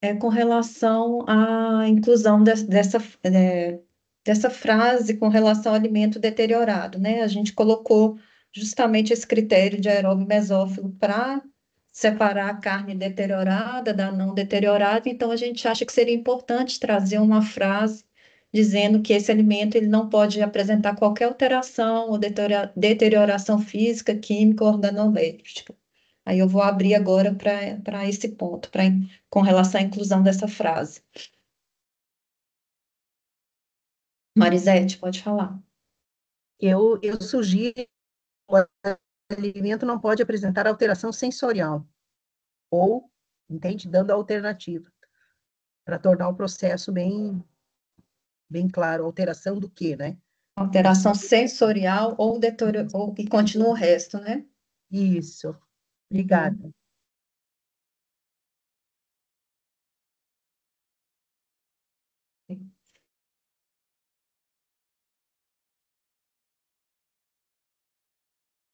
é com relação à inclusão dessa, é, dessa frase com relação ao alimento deteriorado, né? A gente colocou justamente esse critério de aeróbio mesófilo para separar a carne deteriorada da não deteriorada, então a gente acha que seria importante trazer uma frase dizendo que esse alimento ele não pode apresentar qualquer alteração ou deterioração física, química ou organoléptica. Aí eu vou abrir agora para esse ponto, pra, com relação à inclusão dessa frase. Marisete, pode falar. Eu, eu sugiro o alimento não pode apresentar alteração sensorial ou, entende, dando alternativa para tornar o processo bem bem claro, alteração do que, né? Alteração sensorial ou, deterioro, ou e continua o resto, né? Isso. Obrigada.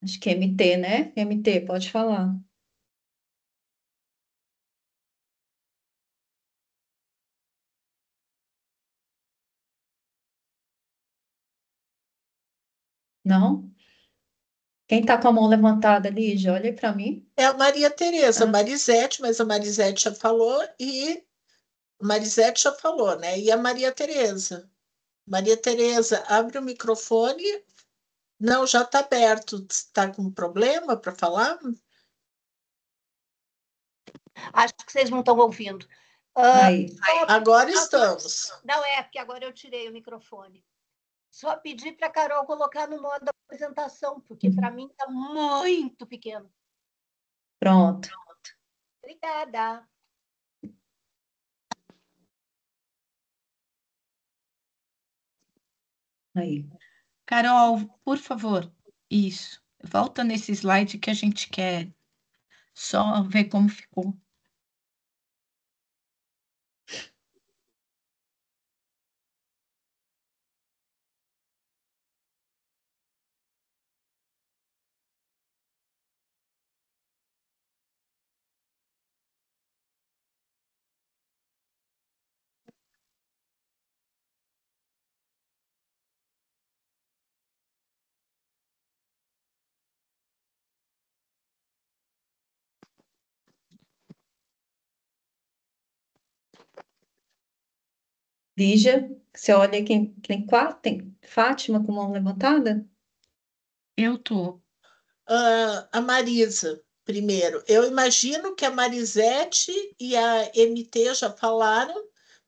Acho que é MT, né? MT, pode falar. Não? Quem está com a mão levantada, Lígia? Olha para mim. É a Maria Tereza, ah. Marisete, mas a Marisete já falou e Marisete já falou, né? E a Maria Tereza. Maria Tereza, abre o microfone. Não, já está aberto. Está com problema para falar? Acho que vocês não estão ouvindo. Uh, agora estamos. Não é, porque agora eu tirei o microfone. Só pedir para a Carol colocar no modo da apresentação, porque para mim está muito pequeno. Pronto. Pronto. Obrigada. Aí. Carol, por favor, isso. Volta nesse slide que a gente quer só ver como ficou. Lígia, você olha quem tem quatro, tem Fátima com mão levantada? Eu tô. Uh, a Marisa, primeiro. Eu imagino que a Marisete e a MT já falaram.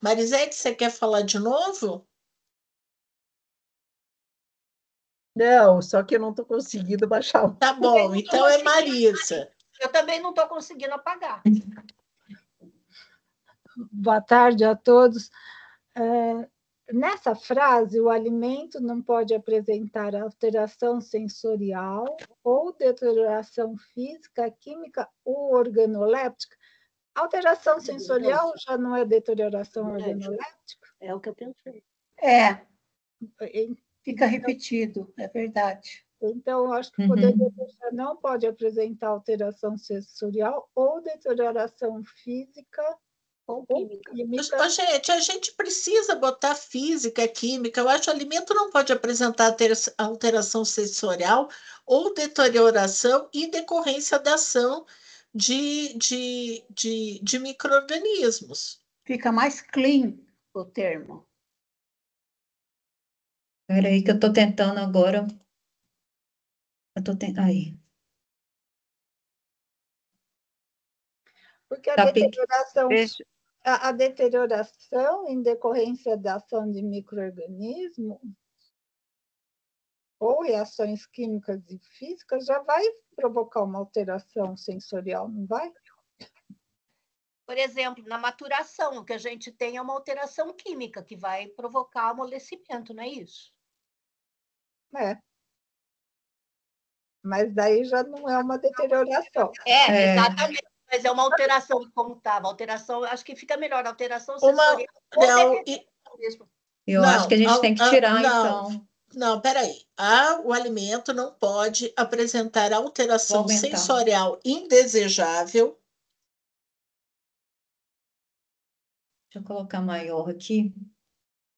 Marisete, você quer falar de novo? Não, só que eu não estou conseguindo baixar o. Tá [LAUGHS] bom, então é Marisa. Eu também não estou conseguindo apagar. Boa tarde a todos. É, nessa frase, o alimento não pode apresentar alteração sensorial ou deterioração física, química ou organoléptica. Alteração sensorial já não é deterioração organoléptica? É o que eu pensei. É. Fica repetido, é verdade. Então, acho que poderia uhum. deixar, não pode apresentar alteração sensorial ou deterioração física ou química. Mas, gente, a gente precisa botar física, química. Eu acho que o alimento não pode apresentar alteração sensorial ou deterioração em decorrência da ação de, de, de, de micro-organismos. Fica mais clean o termo. Espera aí que eu estou tentando agora. Eu estou tentando. Aí. Porque a tá deterioração. Deixa a, a deterioração em decorrência da ação de microorganismos ou reações químicas e físicas já vai provocar uma alteração sensorial, não vai? Por exemplo, na maturação, o que a gente tem é uma alteração química que vai provocar amolecimento, não é isso? É. Mas daí já não é uma deterioração. É, é. Mas é uma alteração como estava. Alteração, acho que fica melhor. Alteração sensorial. Uma, não, e, eu não, acho que a gente a, tem que tirar, a, não, então. Não, peraí. Ah, o alimento não pode apresentar alteração sensorial indesejável. Deixa eu colocar maior aqui.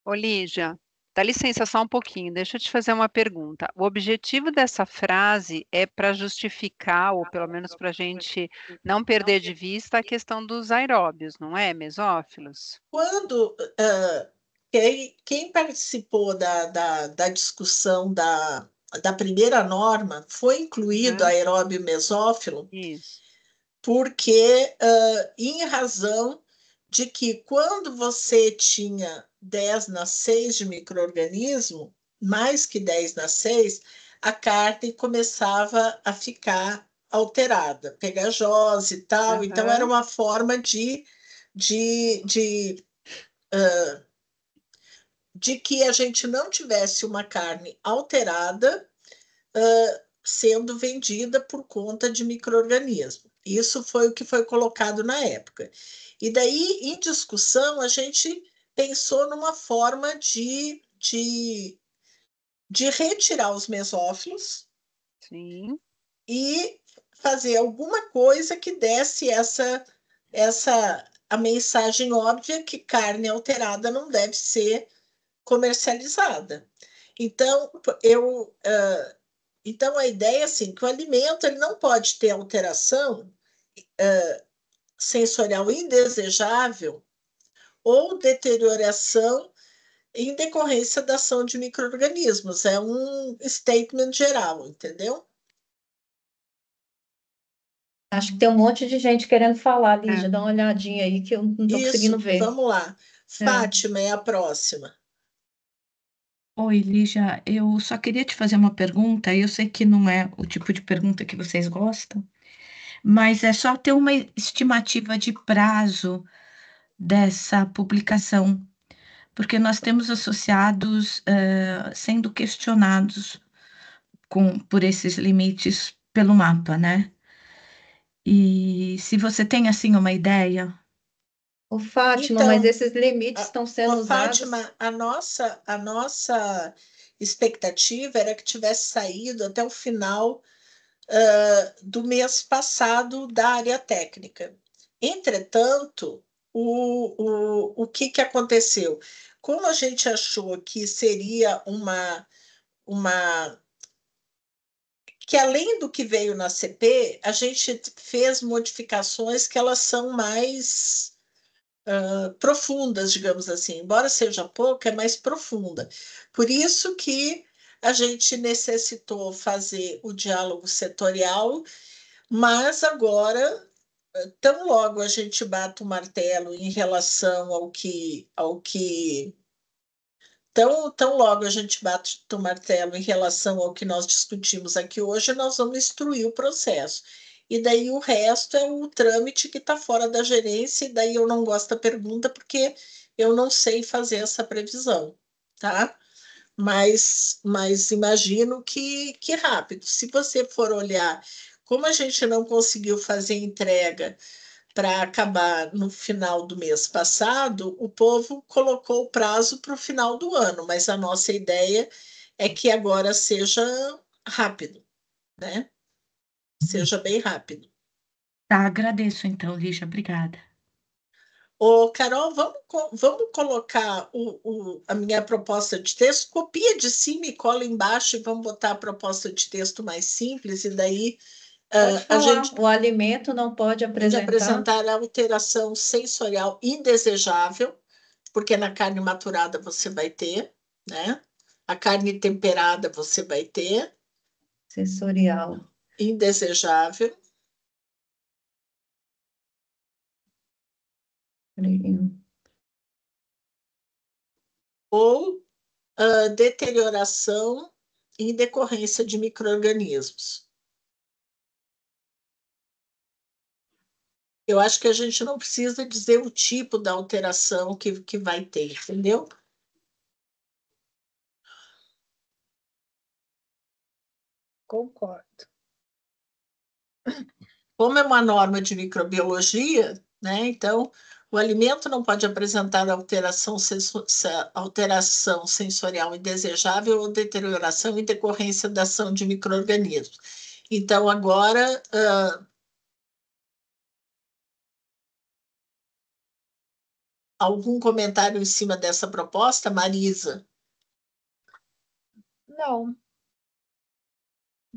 Ô, Lígia, Dá licença só um pouquinho, deixa eu te fazer uma pergunta. O objetivo dessa frase é para justificar, ou pelo menos para a gente não perder de vista, a questão dos aeróbios, não é, mesófilos? Quando uh, quem, quem participou da, da, da, discussão da, da primeira norma foi incluído uhum. aeróbio mesófilo, Isso. porque, uh, em razão de que quando você tinha 10 na 6 de microorganismo, mais que 10 na 6, a carne começava a ficar alterada, pegajosa e tal. Uhum. Então, era uma forma de, de, de, uh, de que a gente não tivesse uma carne alterada uh, sendo vendida por conta de microorganismo. Isso foi o que foi colocado na época. E daí, em discussão, a gente pensou numa forma de, de, de retirar os mesófilos Sim. e fazer alguma coisa que desse essa, essa a mensagem óbvia que carne alterada não deve ser comercializada. Então, eu, uh, então a ideia é assim, que o alimento ele não pode ter alteração uh, sensorial indesejável ou deterioração em decorrência da ação de micro-organismos. É um statement geral, entendeu? Acho que tem um monte de gente querendo falar, Lígia. É. Dá uma olhadinha aí que eu não estou conseguindo ver. Vamos lá. É. Fátima é. é a próxima. Oi, Lígia. Eu só queria te fazer uma pergunta. Eu sei que não é o tipo de pergunta que vocês gostam, mas é só ter uma estimativa de prazo dessa publicação, porque nós temos associados uh, sendo questionados com, por esses limites pelo mapa, né? E se você tem assim uma ideia. O Fátima, então, mas esses limites estão sendo usados. Fátima, a nossa, a nossa expectativa era que tivesse saído até o final uh, do mês passado da área técnica. Entretanto, o, o, o que, que aconteceu? Como a gente achou que seria uma, uma que além do que veio na CP, a gente fez modificações que elas são mais uh, profundas, digamos assim. Embora seja pouca, é mais profunda. Por isso que a gente necessitou fazer o diálogo setorial, mas agora, tão logo a gente bate o martelo em relação ao que, ao que Tão, tão logo a gente bate o martelo em relação ao que nós discutimos aqui hoje, nós vamos instruir o processo. E daí o resto é o trâmite que está fora da gerência, e daí eu não gosto da pergunta, porque eu não sei fazer essa previsão, tá? Mas, mas imagino que, que rápido. Se você for olhar como a gente não conseguiu fazer entrega para acabar no final do mês passado, o povo colocou o prazo para o final do ano, mas a nossa ideia é que agora seja rápido, né? Seja bem rápido. Tá, agradeço então, Lígia, obrigada. Ô, Carol, vamos, vamos colocar o, o, a minha proposta de texto, copia de cima e cola embaixo e vamos botar a proposta de texto mais simples, e daí a gente, o alimento não pode apresentar... pode apresentar alteração sensorial indesejável, porque na carne maturada você vai ter, né? A carne temperada você vai ter. Sensorial. Indesejável. Ou uh, deterioração em decorrência de micro-organismos. Eu acho que a gente não precisa dizer o tipo da alteração que, que vai ter, entendeu? Concordo. Como é uma norma de microbiologia, né? Então, o alimento não pode apresentar alteração, alteração sensorial indesejável ou deterioração em decorrência da ação de microorganismos. Então, agora, uh, algum comentário em cima dessa proposta, Marisa? Não.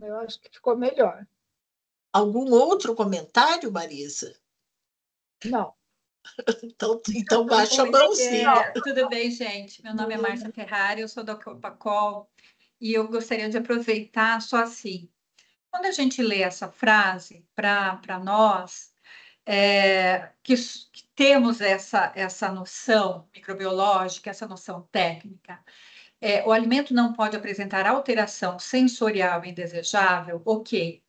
Eu acho que ficou melhor. Algum outro comentário, Marisa? Não. [LAUGHS] Então, então baixa a mãozinha. Tudo bem, gente? Meu nome é Márcia Ferrari, eu sou da Copacol e eu gostaria de aproveitar só assim. Quando a gente lê essa frase para nós, é, que, que, temos essa, essa noção microbiológica, essa noção técnica, é, o alimento não pode apresentar alteração sensorial indesejável, ok.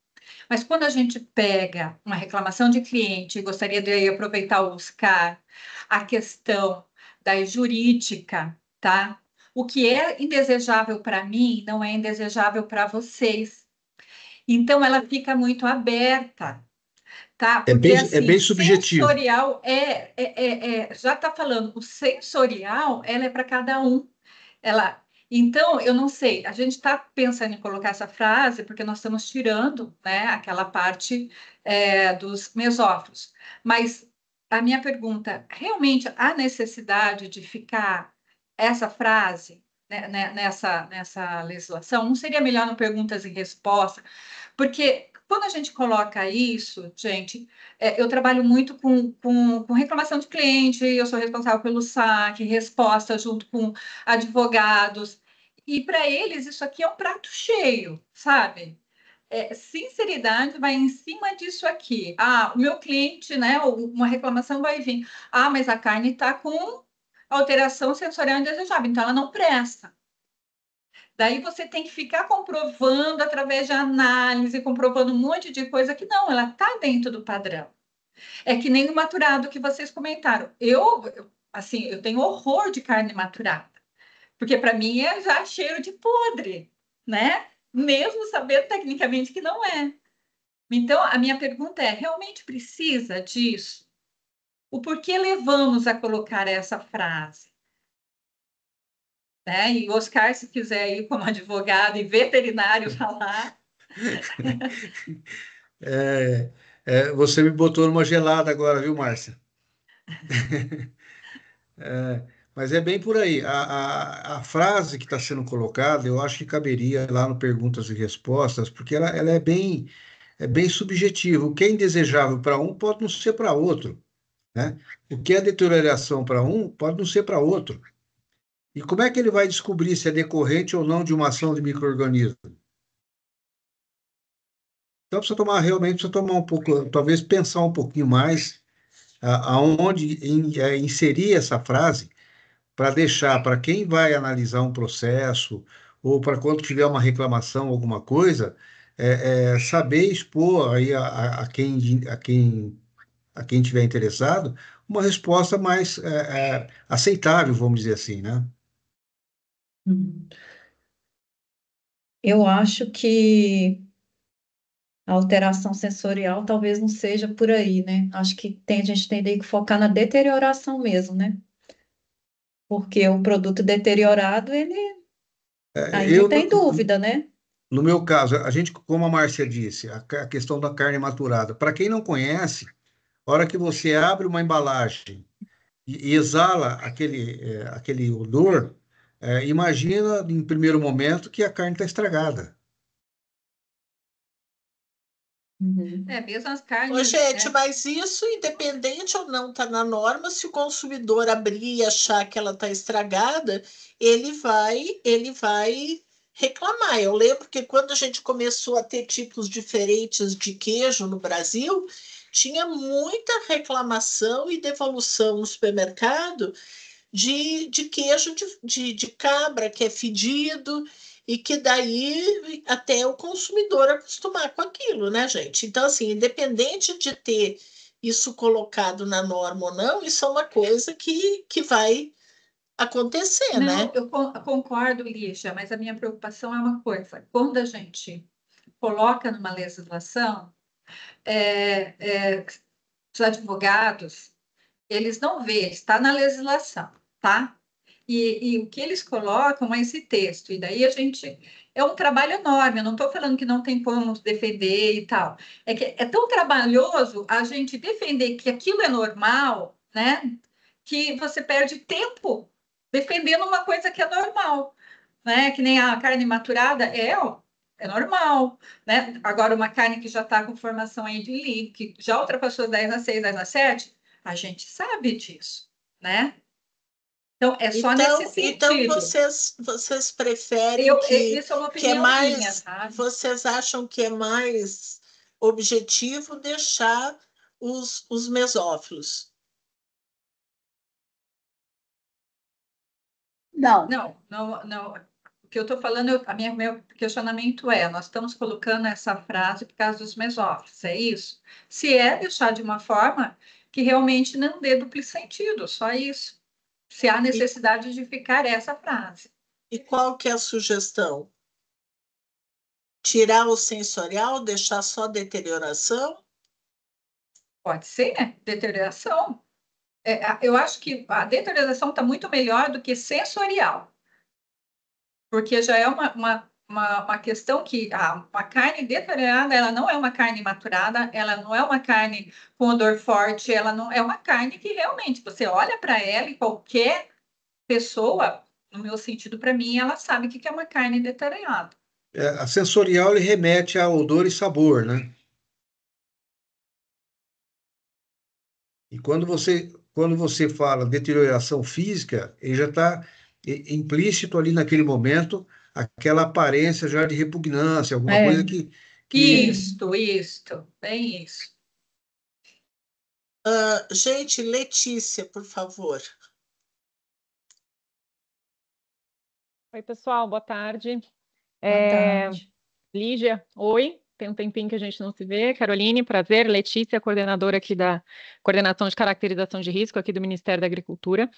Mas quando a gente pega uma reclamação de cliente, e gostaria de aproveitar o Oscar, a questão da jurídica, tá? O que é indesejável para mim não é indesejável para vocês. Então, ela fica muito aberta, tá? Porque, é bem, assim, é bem subjetivo. Sensorial é, é, é, é já está falando, o sensorial, ela é para cada um. Ela, então, eu não sei, a gente está pensando em colocar essa frase porque nós estamos tirando né, aquela parte é, dos mesófilos. Mas a minha pergunta, realmente há necessidade de ficar essa frase né, né, nessa, nessa legislação? Não seria melhor no perguntas e respostas? Porque quando a gente coloca isso, gente, é, eu trabalho muito com, com, com, reclamação de cliente, eu sou responsável pelo saque, resposta junto com advogados, e para eles isso aqui é um prato cheio, sabe? É, sinceridade vai em cima disso aqui. Ah, o meu cliente, né, uma reclamação vai vir. Ah, mas a carne está com alteração sensorial indesejável, então ela não presta. Daí você tem que ficar comprovando através de análise, comprovando um monte de coisa que não, ela está dentro do padrão. É que nem o maturado que vocês comentaram. Eu, assim, eu tenho horror de carne maturada, porque para mim é já cheiro de podre, né? Mesmo sabendo tecnicamente que não é. Então, a minha pergunta é: realmente precisa disso? O porquê levamos a colocar essa frase? Né? E Oscar, se quiser ir como advogado e veterinário [LAUGHS] falar. É, é, você me botou numa gelada agora, viu, Márcia? [LAUGHS] é, mas é bem por aí. A, a, a frase que está sendo colocada, eu acho que caberia lá no Perguntas e Respostas, porque ela, ela é bem é bem subjetiva. O que é indesejável para um pode não ser para outro. Né? O que é deterioração para um pode não ser para outro. E como é que ele vai descobrir se é decorrente ou não de uma ação de microorganismo? Então precisa tomar realmente precisa tomar um pouco, talvez pensar um pouquinho mais aonde é, inserir essa frase para deixar para quem vai analisar um processo ou para quando tiver uma reclamação alguma coisa é, é, saber expor aí a, a, a, quem a quem a quem tiver interessado uma resposta mais é, é aceitável vamos dizer assim né Uhum. Eu acho que a alteração sensorial talvez não seja por aí, né? Acho que tem, a gente tem que focar na deterioração mesmo, né? Porque o produto deteriorado, ele É, ainda eu, tem no, dúvida, né? no meu caso, a gente, como a Márcia disse, a, a questão da carne maturada. Para quem não conhece, a hora que você abre uma embalagem e, e exala aquele, é, aquele odor, é, imagina, em primeiro momento, que a carne está estragada. Uhum. É, mesmo as Ô, carnes, gente, né? mas isso, independente ou não tá na norma, se o consumidor abrir e achar que ela está estragada, ele vai, ele vai reclamar. Eu lembro que quando a gente começou a ter tipos diferentes de queijo no Brasil, tinha muita reclamação e devolução no supermercado de, de queijo de, de, de cabra que é fedido e que daí até o consumidor acostumar com aquilo, né, gente? Então, assim, independente de ter isso colocado na norma ou não, isso é uma coisa que, que vai acontecer, Não, né? eu con- concordo, Lígia, mas a minha preocupação é uma coisa. Quando a gente coloca numa legislação, é, é, os advogados, eles não vê, está na legislação, tá? E, e o que eles colocam é esse texto, e daí a gente. É um trabalho enorme, eu não estou falando que não tem como defender e tal. É que é tão trabalhoso a gente defender que aquilo é normal, né? Que você perde tempo defendendo uma coisa que é normal, né? Que nem a carne maturada é, ó, é normal, né? Agora, uma carne que já está com formação aí de líquido, já ultrapassou 10 a 6, 10 a 7, A gente sabe disso, né? Então, é só então, nesse sentido. Então, vocês, vocês preferem Eu, que, isso é uma que é opinião mais, minha, sabe? vocês acham que é mais objetivo deixar os, os mesófilos? Não. Não, não, não. O que eu estou falando, eu, a minha, meu questionamento é: nós estamos colocando essa frase por causa dos mesófilos, é isso? Se é deixar de uma forma que realmente não dê duplo sentido, só isso. Se há necessidade de ficar essa frase. E qual que é a sugestão? Tirar o sensorial, deixar só deterioração? Pode ser? Deterioração. É, eu acho que a deterioração está muito melhor do que sensorial. Porque já é uma, uma, uma, uma questão que a, uma carne deteriorada, ela não é uma carne maturada, ela não é uma carne com odor forte, ela não é uma carne que realmente você olha para ela e qualquer pessoa, no meu sentido, para mim, ela sabe o que é uma carne deteriorada. É, a sensorial ele remete a odor e sabor, né? E quando você, quando você fala deterioração física, ele já está implícito ali naquele momento aquela aparência já de repugnância, alguma É. coisa que, que Isto, isto, bem isso. Ah, gente, Letícia, por favor. Oi, pessoal, boa tarde. Boa É, tarde. Lígia, oi, tem um tempinho que a gente não se vê. Caroline, prazer. Letícia, coordenadora aqui da Coordenação de Caracterização de Risco aqui do Ministério da Agricultura.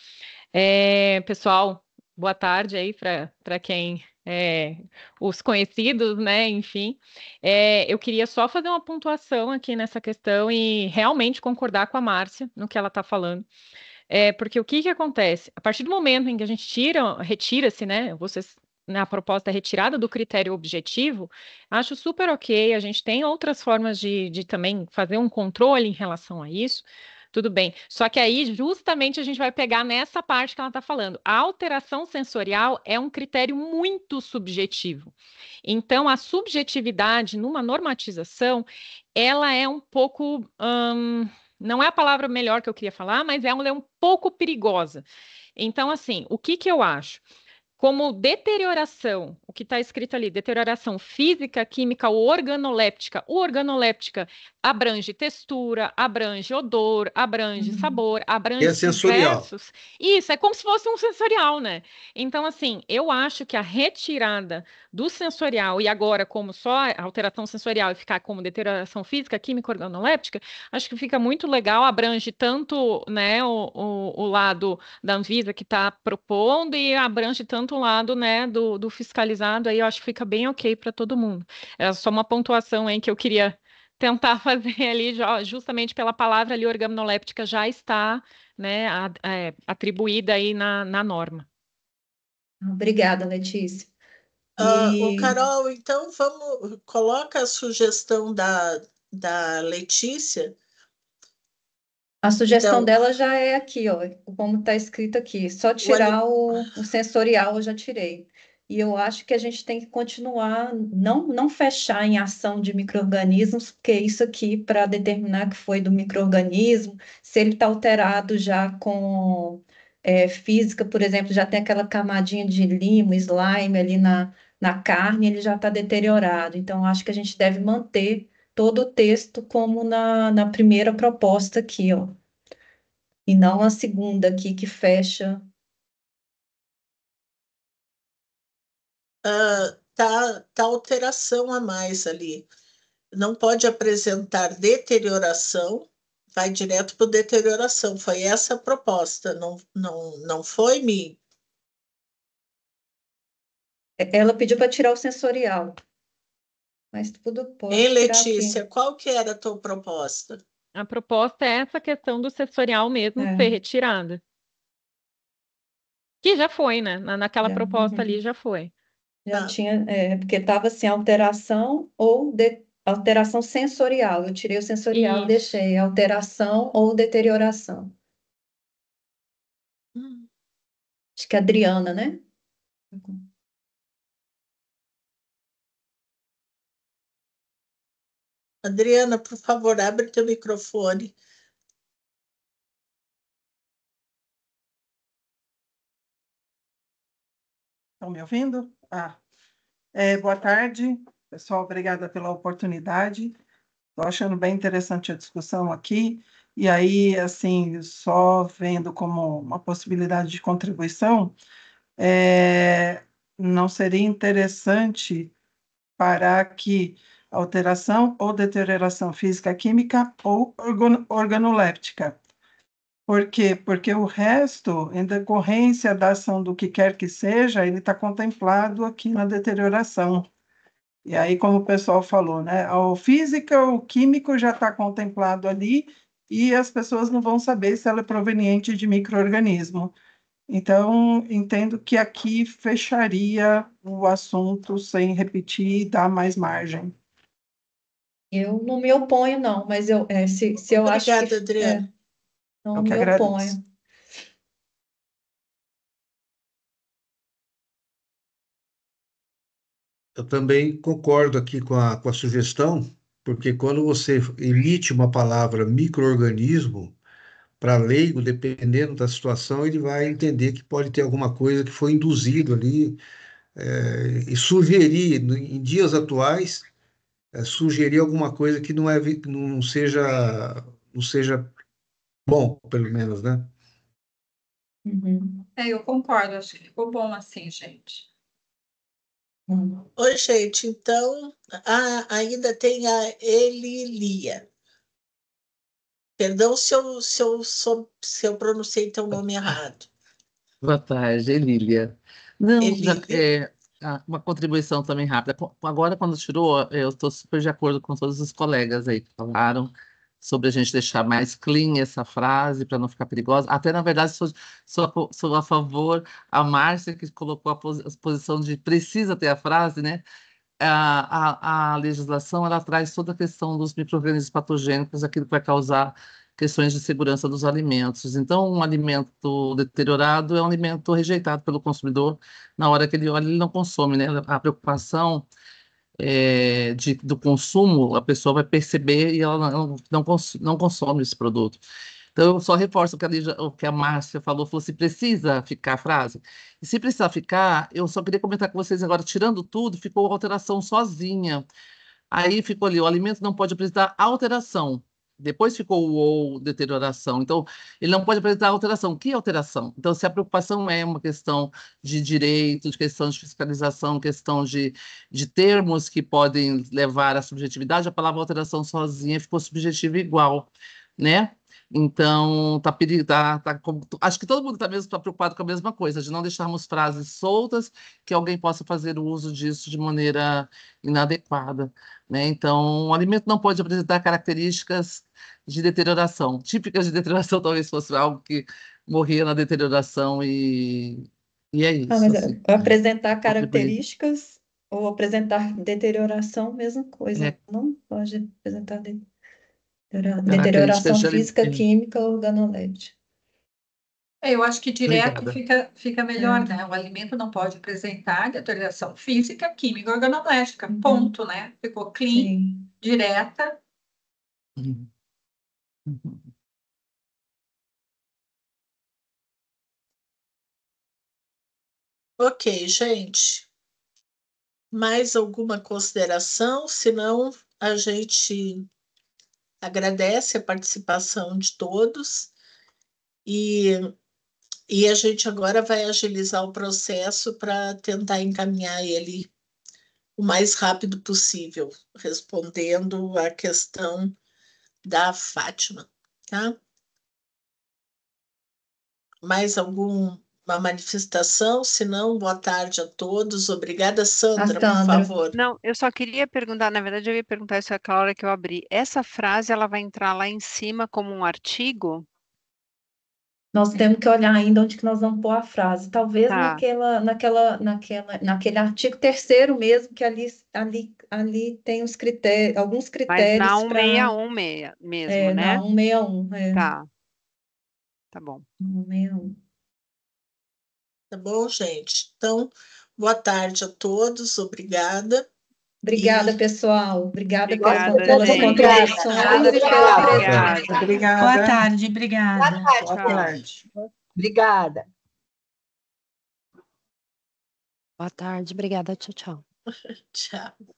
É, pessoal, boa tarde aí para quem é, os conhecidos, né? Enfim, É, eu queria só fazer uma pontuação aqui nessa questão e realmente concordar com a Márcia no que ela está falando. É, porque o que que acontece? A partir do momento em que a gente tira, retira-se, né? Vocês, na proposta retirada do critério objetivo, acho super ok. A gente tem outras formas de, de também fazer um controle em relação a isso. Tudo bem. Só que aí, justamente, a gente vai pegar nessa parte que ela está falando. A alteração sensorial é um critério muito subjetivo. Então, a subjetividade numa normatização, ela é um pouco. hum, não é a palavra melhor que eu queria falar, mas ela é um pouco perigosa. Então, assim, o que que eu acho? Como deterioração, o que está escrito ali, deterioração física, química ou organoléptica. O organoléptica abrange textura, abrange odor, abrange sabor, abrange é sensorial. diversos. Isso, é como se fosse um sensorial, né? Então, assim, eu acho que a retirada do sensorial e agora como só a alteração sensorial e ficar como deterioração física, química, organoléptica, acho que fica muito legal, abrange tanto, né, o, o, o lado da Anvisa que está propondo e abrange tanto o lado, né, do, do fiscalizado, aí eu acho que fica bem ok para todo mundo. É só uma pontuação aí que eu queria tentar [LAUGHS] fazer ali, já- justamente pela palavra ali organoléptica já está, né, a- é, atribuída aí na, na norma. Obrigada, Letícia. E- Carol, então vamos, coloca a sugestão da, da Letícia. A sugestão Então- dela já é aqui, ó, como está escrito aqui. Só tirar o, o sensorial eu já tirei. E eu acho que a gente tem que continuar, não, não fechar em ação de micro-organismos, porque isso aqui, para determinar que foi do micro-organismo, se ele está alterado já com é, física, por exemplo, já tem aquela camadinha de limo, slime ali na, na carne, ele já está deteriorado. Então, acho que a gente deve manter todo o texto como na, na primeira proposta aqui, ó. E não a segunda aqui que fecha. Ah, tá, tá alteração a mais ali. Não pode apresentar deterioração, vai direto para deterioração. Foi essa a proposta, não, não, não foi, Mi? Ela pediu para tirar o sensorial. Mas tudo pode Hein. Letícia, qual que era a tua proposta? A proposta é essa questão do sensorial mesmo É. ser retirada. Que já foi, né? Na, naquela Já, proposta uhum. ali já foi. Já Tá. tinha, é, porque estava assim, alteração ou de- alteração sensorial. Eu tirei o sensorial e deixei alteração ou deterioração. Hum. Acho que é Adriana, né? Adriana, por favor, abre teu microfone. Estão me ouvindo? Ah. É, boa tarde, pessoal. Obrigada pela oportunidade. Estou achando bem interessante a discussão aqui. E aí, assim, só vendo como uma possibilidade de contribuição, é, não seria interessante parar aqui? Alteração ou deterioração física, química ou organoléptica. Por quê? Porque o resto, em decorrência da ação do que quer que seja, ele está contemplado aqui na deterioração. E aí, como o pessoal falou, né? O física, o químico já está contemplado ali e as pessoas não vão saber se ela é proveniente de microorganismo. Então, entendo que aqui fecharia o assunto sem repetir e dar mais margem. Eu não me oponho, não, mas eu, é, se, se eu Obrigada, acho que. Adriana. É, não Eu me agradeço. oponho. Eu também concordo aqui com a, com a sugestão, porque quando você emite uma palavra microorganismo, para leigo, dependendo da situação, ele vai entender que pode ter alguma coisa que foi induzido ali, é, e sugerir, em dias atuais, é, sugerir alguma coisa que não, é, não seja, não seja bom, pelo menos, né? Uhum. É, eu concordo, acho que ficou bom assim, gente. Oi, gente. Então, a- ainda tem a Elilia. Perdão se eu, se eu, sou- se eu pronunciei teu nome errado. Boa tarde, Elília. Não, já, é, ah, uma contribuição também rápida. Agora, quando tirou, eu estou super de acordo com todos os colegas aí que falaram sobre a gente deixar mais clean essa frase para não ficar perigosa. Até, na verdade, sou, sou, sou a favor, a Márcia, que colocou a posição de precisa ter a frase, né? A, a, a legislação ela traz toda a questão dos micro-organismos patogênicos, aquilo que vai causar questões de segurança dos alimentos. Então, um alimento deteriorado é um alimento rejeitado pelo consumidor. Na hora que ele olha, ele não consome, né? A preocupação é, de, do consumo, a pessoa vai perceber e ela não, não, cons- não consome esse produto. Então, eu só reforço o que a, Lígia- o que a Márcia falou, falou se precisa ficar a frase. E se precisar ficar, eu só queria comentar com vocês agora, tirando tudo, ficou alteração sozinha. Aí ficou ali, o alimento não pode apresentar alteração. Depois ficou o ou deterioração. Então, ele não pode apresentar alteração. Que alteração? Então, se a preocupação é uma questão de direito, de questão de fiscalização, questão de, de termos que podem levar à subjetividade, a palavra alteração sozinha ficou subjetiva igual, né? Então, tá, tá, tá acho que todo mundo está mesmo tá preocupado com a mesma coisa, de não deixarmos frases soltas que alguém possa fazer o uso disso de maneira inadequada, né? Então, o alimento não pode apresentar características de deterioração. Típicas de deterioração [LAUGHS] talvez fosse algo que morria na deterioração e, e é isso. Ah, mas assim. apresentar Contribuir. características ou apresentar deterioração, mesma coisa. É. Não pode apresentar de- deteriora- Características deterioração de física, química ou organoléptica. É, eu acho que direto Obrigada. fica, fica melhor, É. né? O alimento não pode apresentar deterioração física, química ou organoléptica. Uhum. Ponto, né? Ficou clean, Sim. direta. Uhum. Uhum. Ok, gente. Mais alguma consideração? Senão, a gente agradece a participação de todos e, e a gente agora vai agilizar o processo para tentar encaminhar ele o mais rápido possível, respondendo a questão da Fátima, tá? Mais alguma manifestação? Se não, boa tarde a todos. Obrigada, Sandra, por Sandra. favor. Não, eu só queria perguntar, na verdade, eu ia perguntar isso aquela hora que eu abri. Essa frase, ela vai entrar lá em cima como um artigo? Nós temos que olhar ainda onde que nós vamos pôr a frase. Talvez Tá. naquela, naquela, naquela, naquele artigo terceiro mesmo, que ali, ali, ali tem os critérios, alguns Mas critérios na para 161 meia- mesmo, é, né? na 161, é, Tá. Tá bom. 161. Tá bom, gente? Então, boa tarde a todos. Obrigada. Obrigada, E- pessoal. Obrigada Obrigada, pela- pelas gente. contribuições pela Obrigada. presença. Obrigada. Boa tarde, obrigada. Boa Tchau. tarde. Obrigada. Boa tarde, obrigada, tchau, tchau. [LAUGHS] Tchau.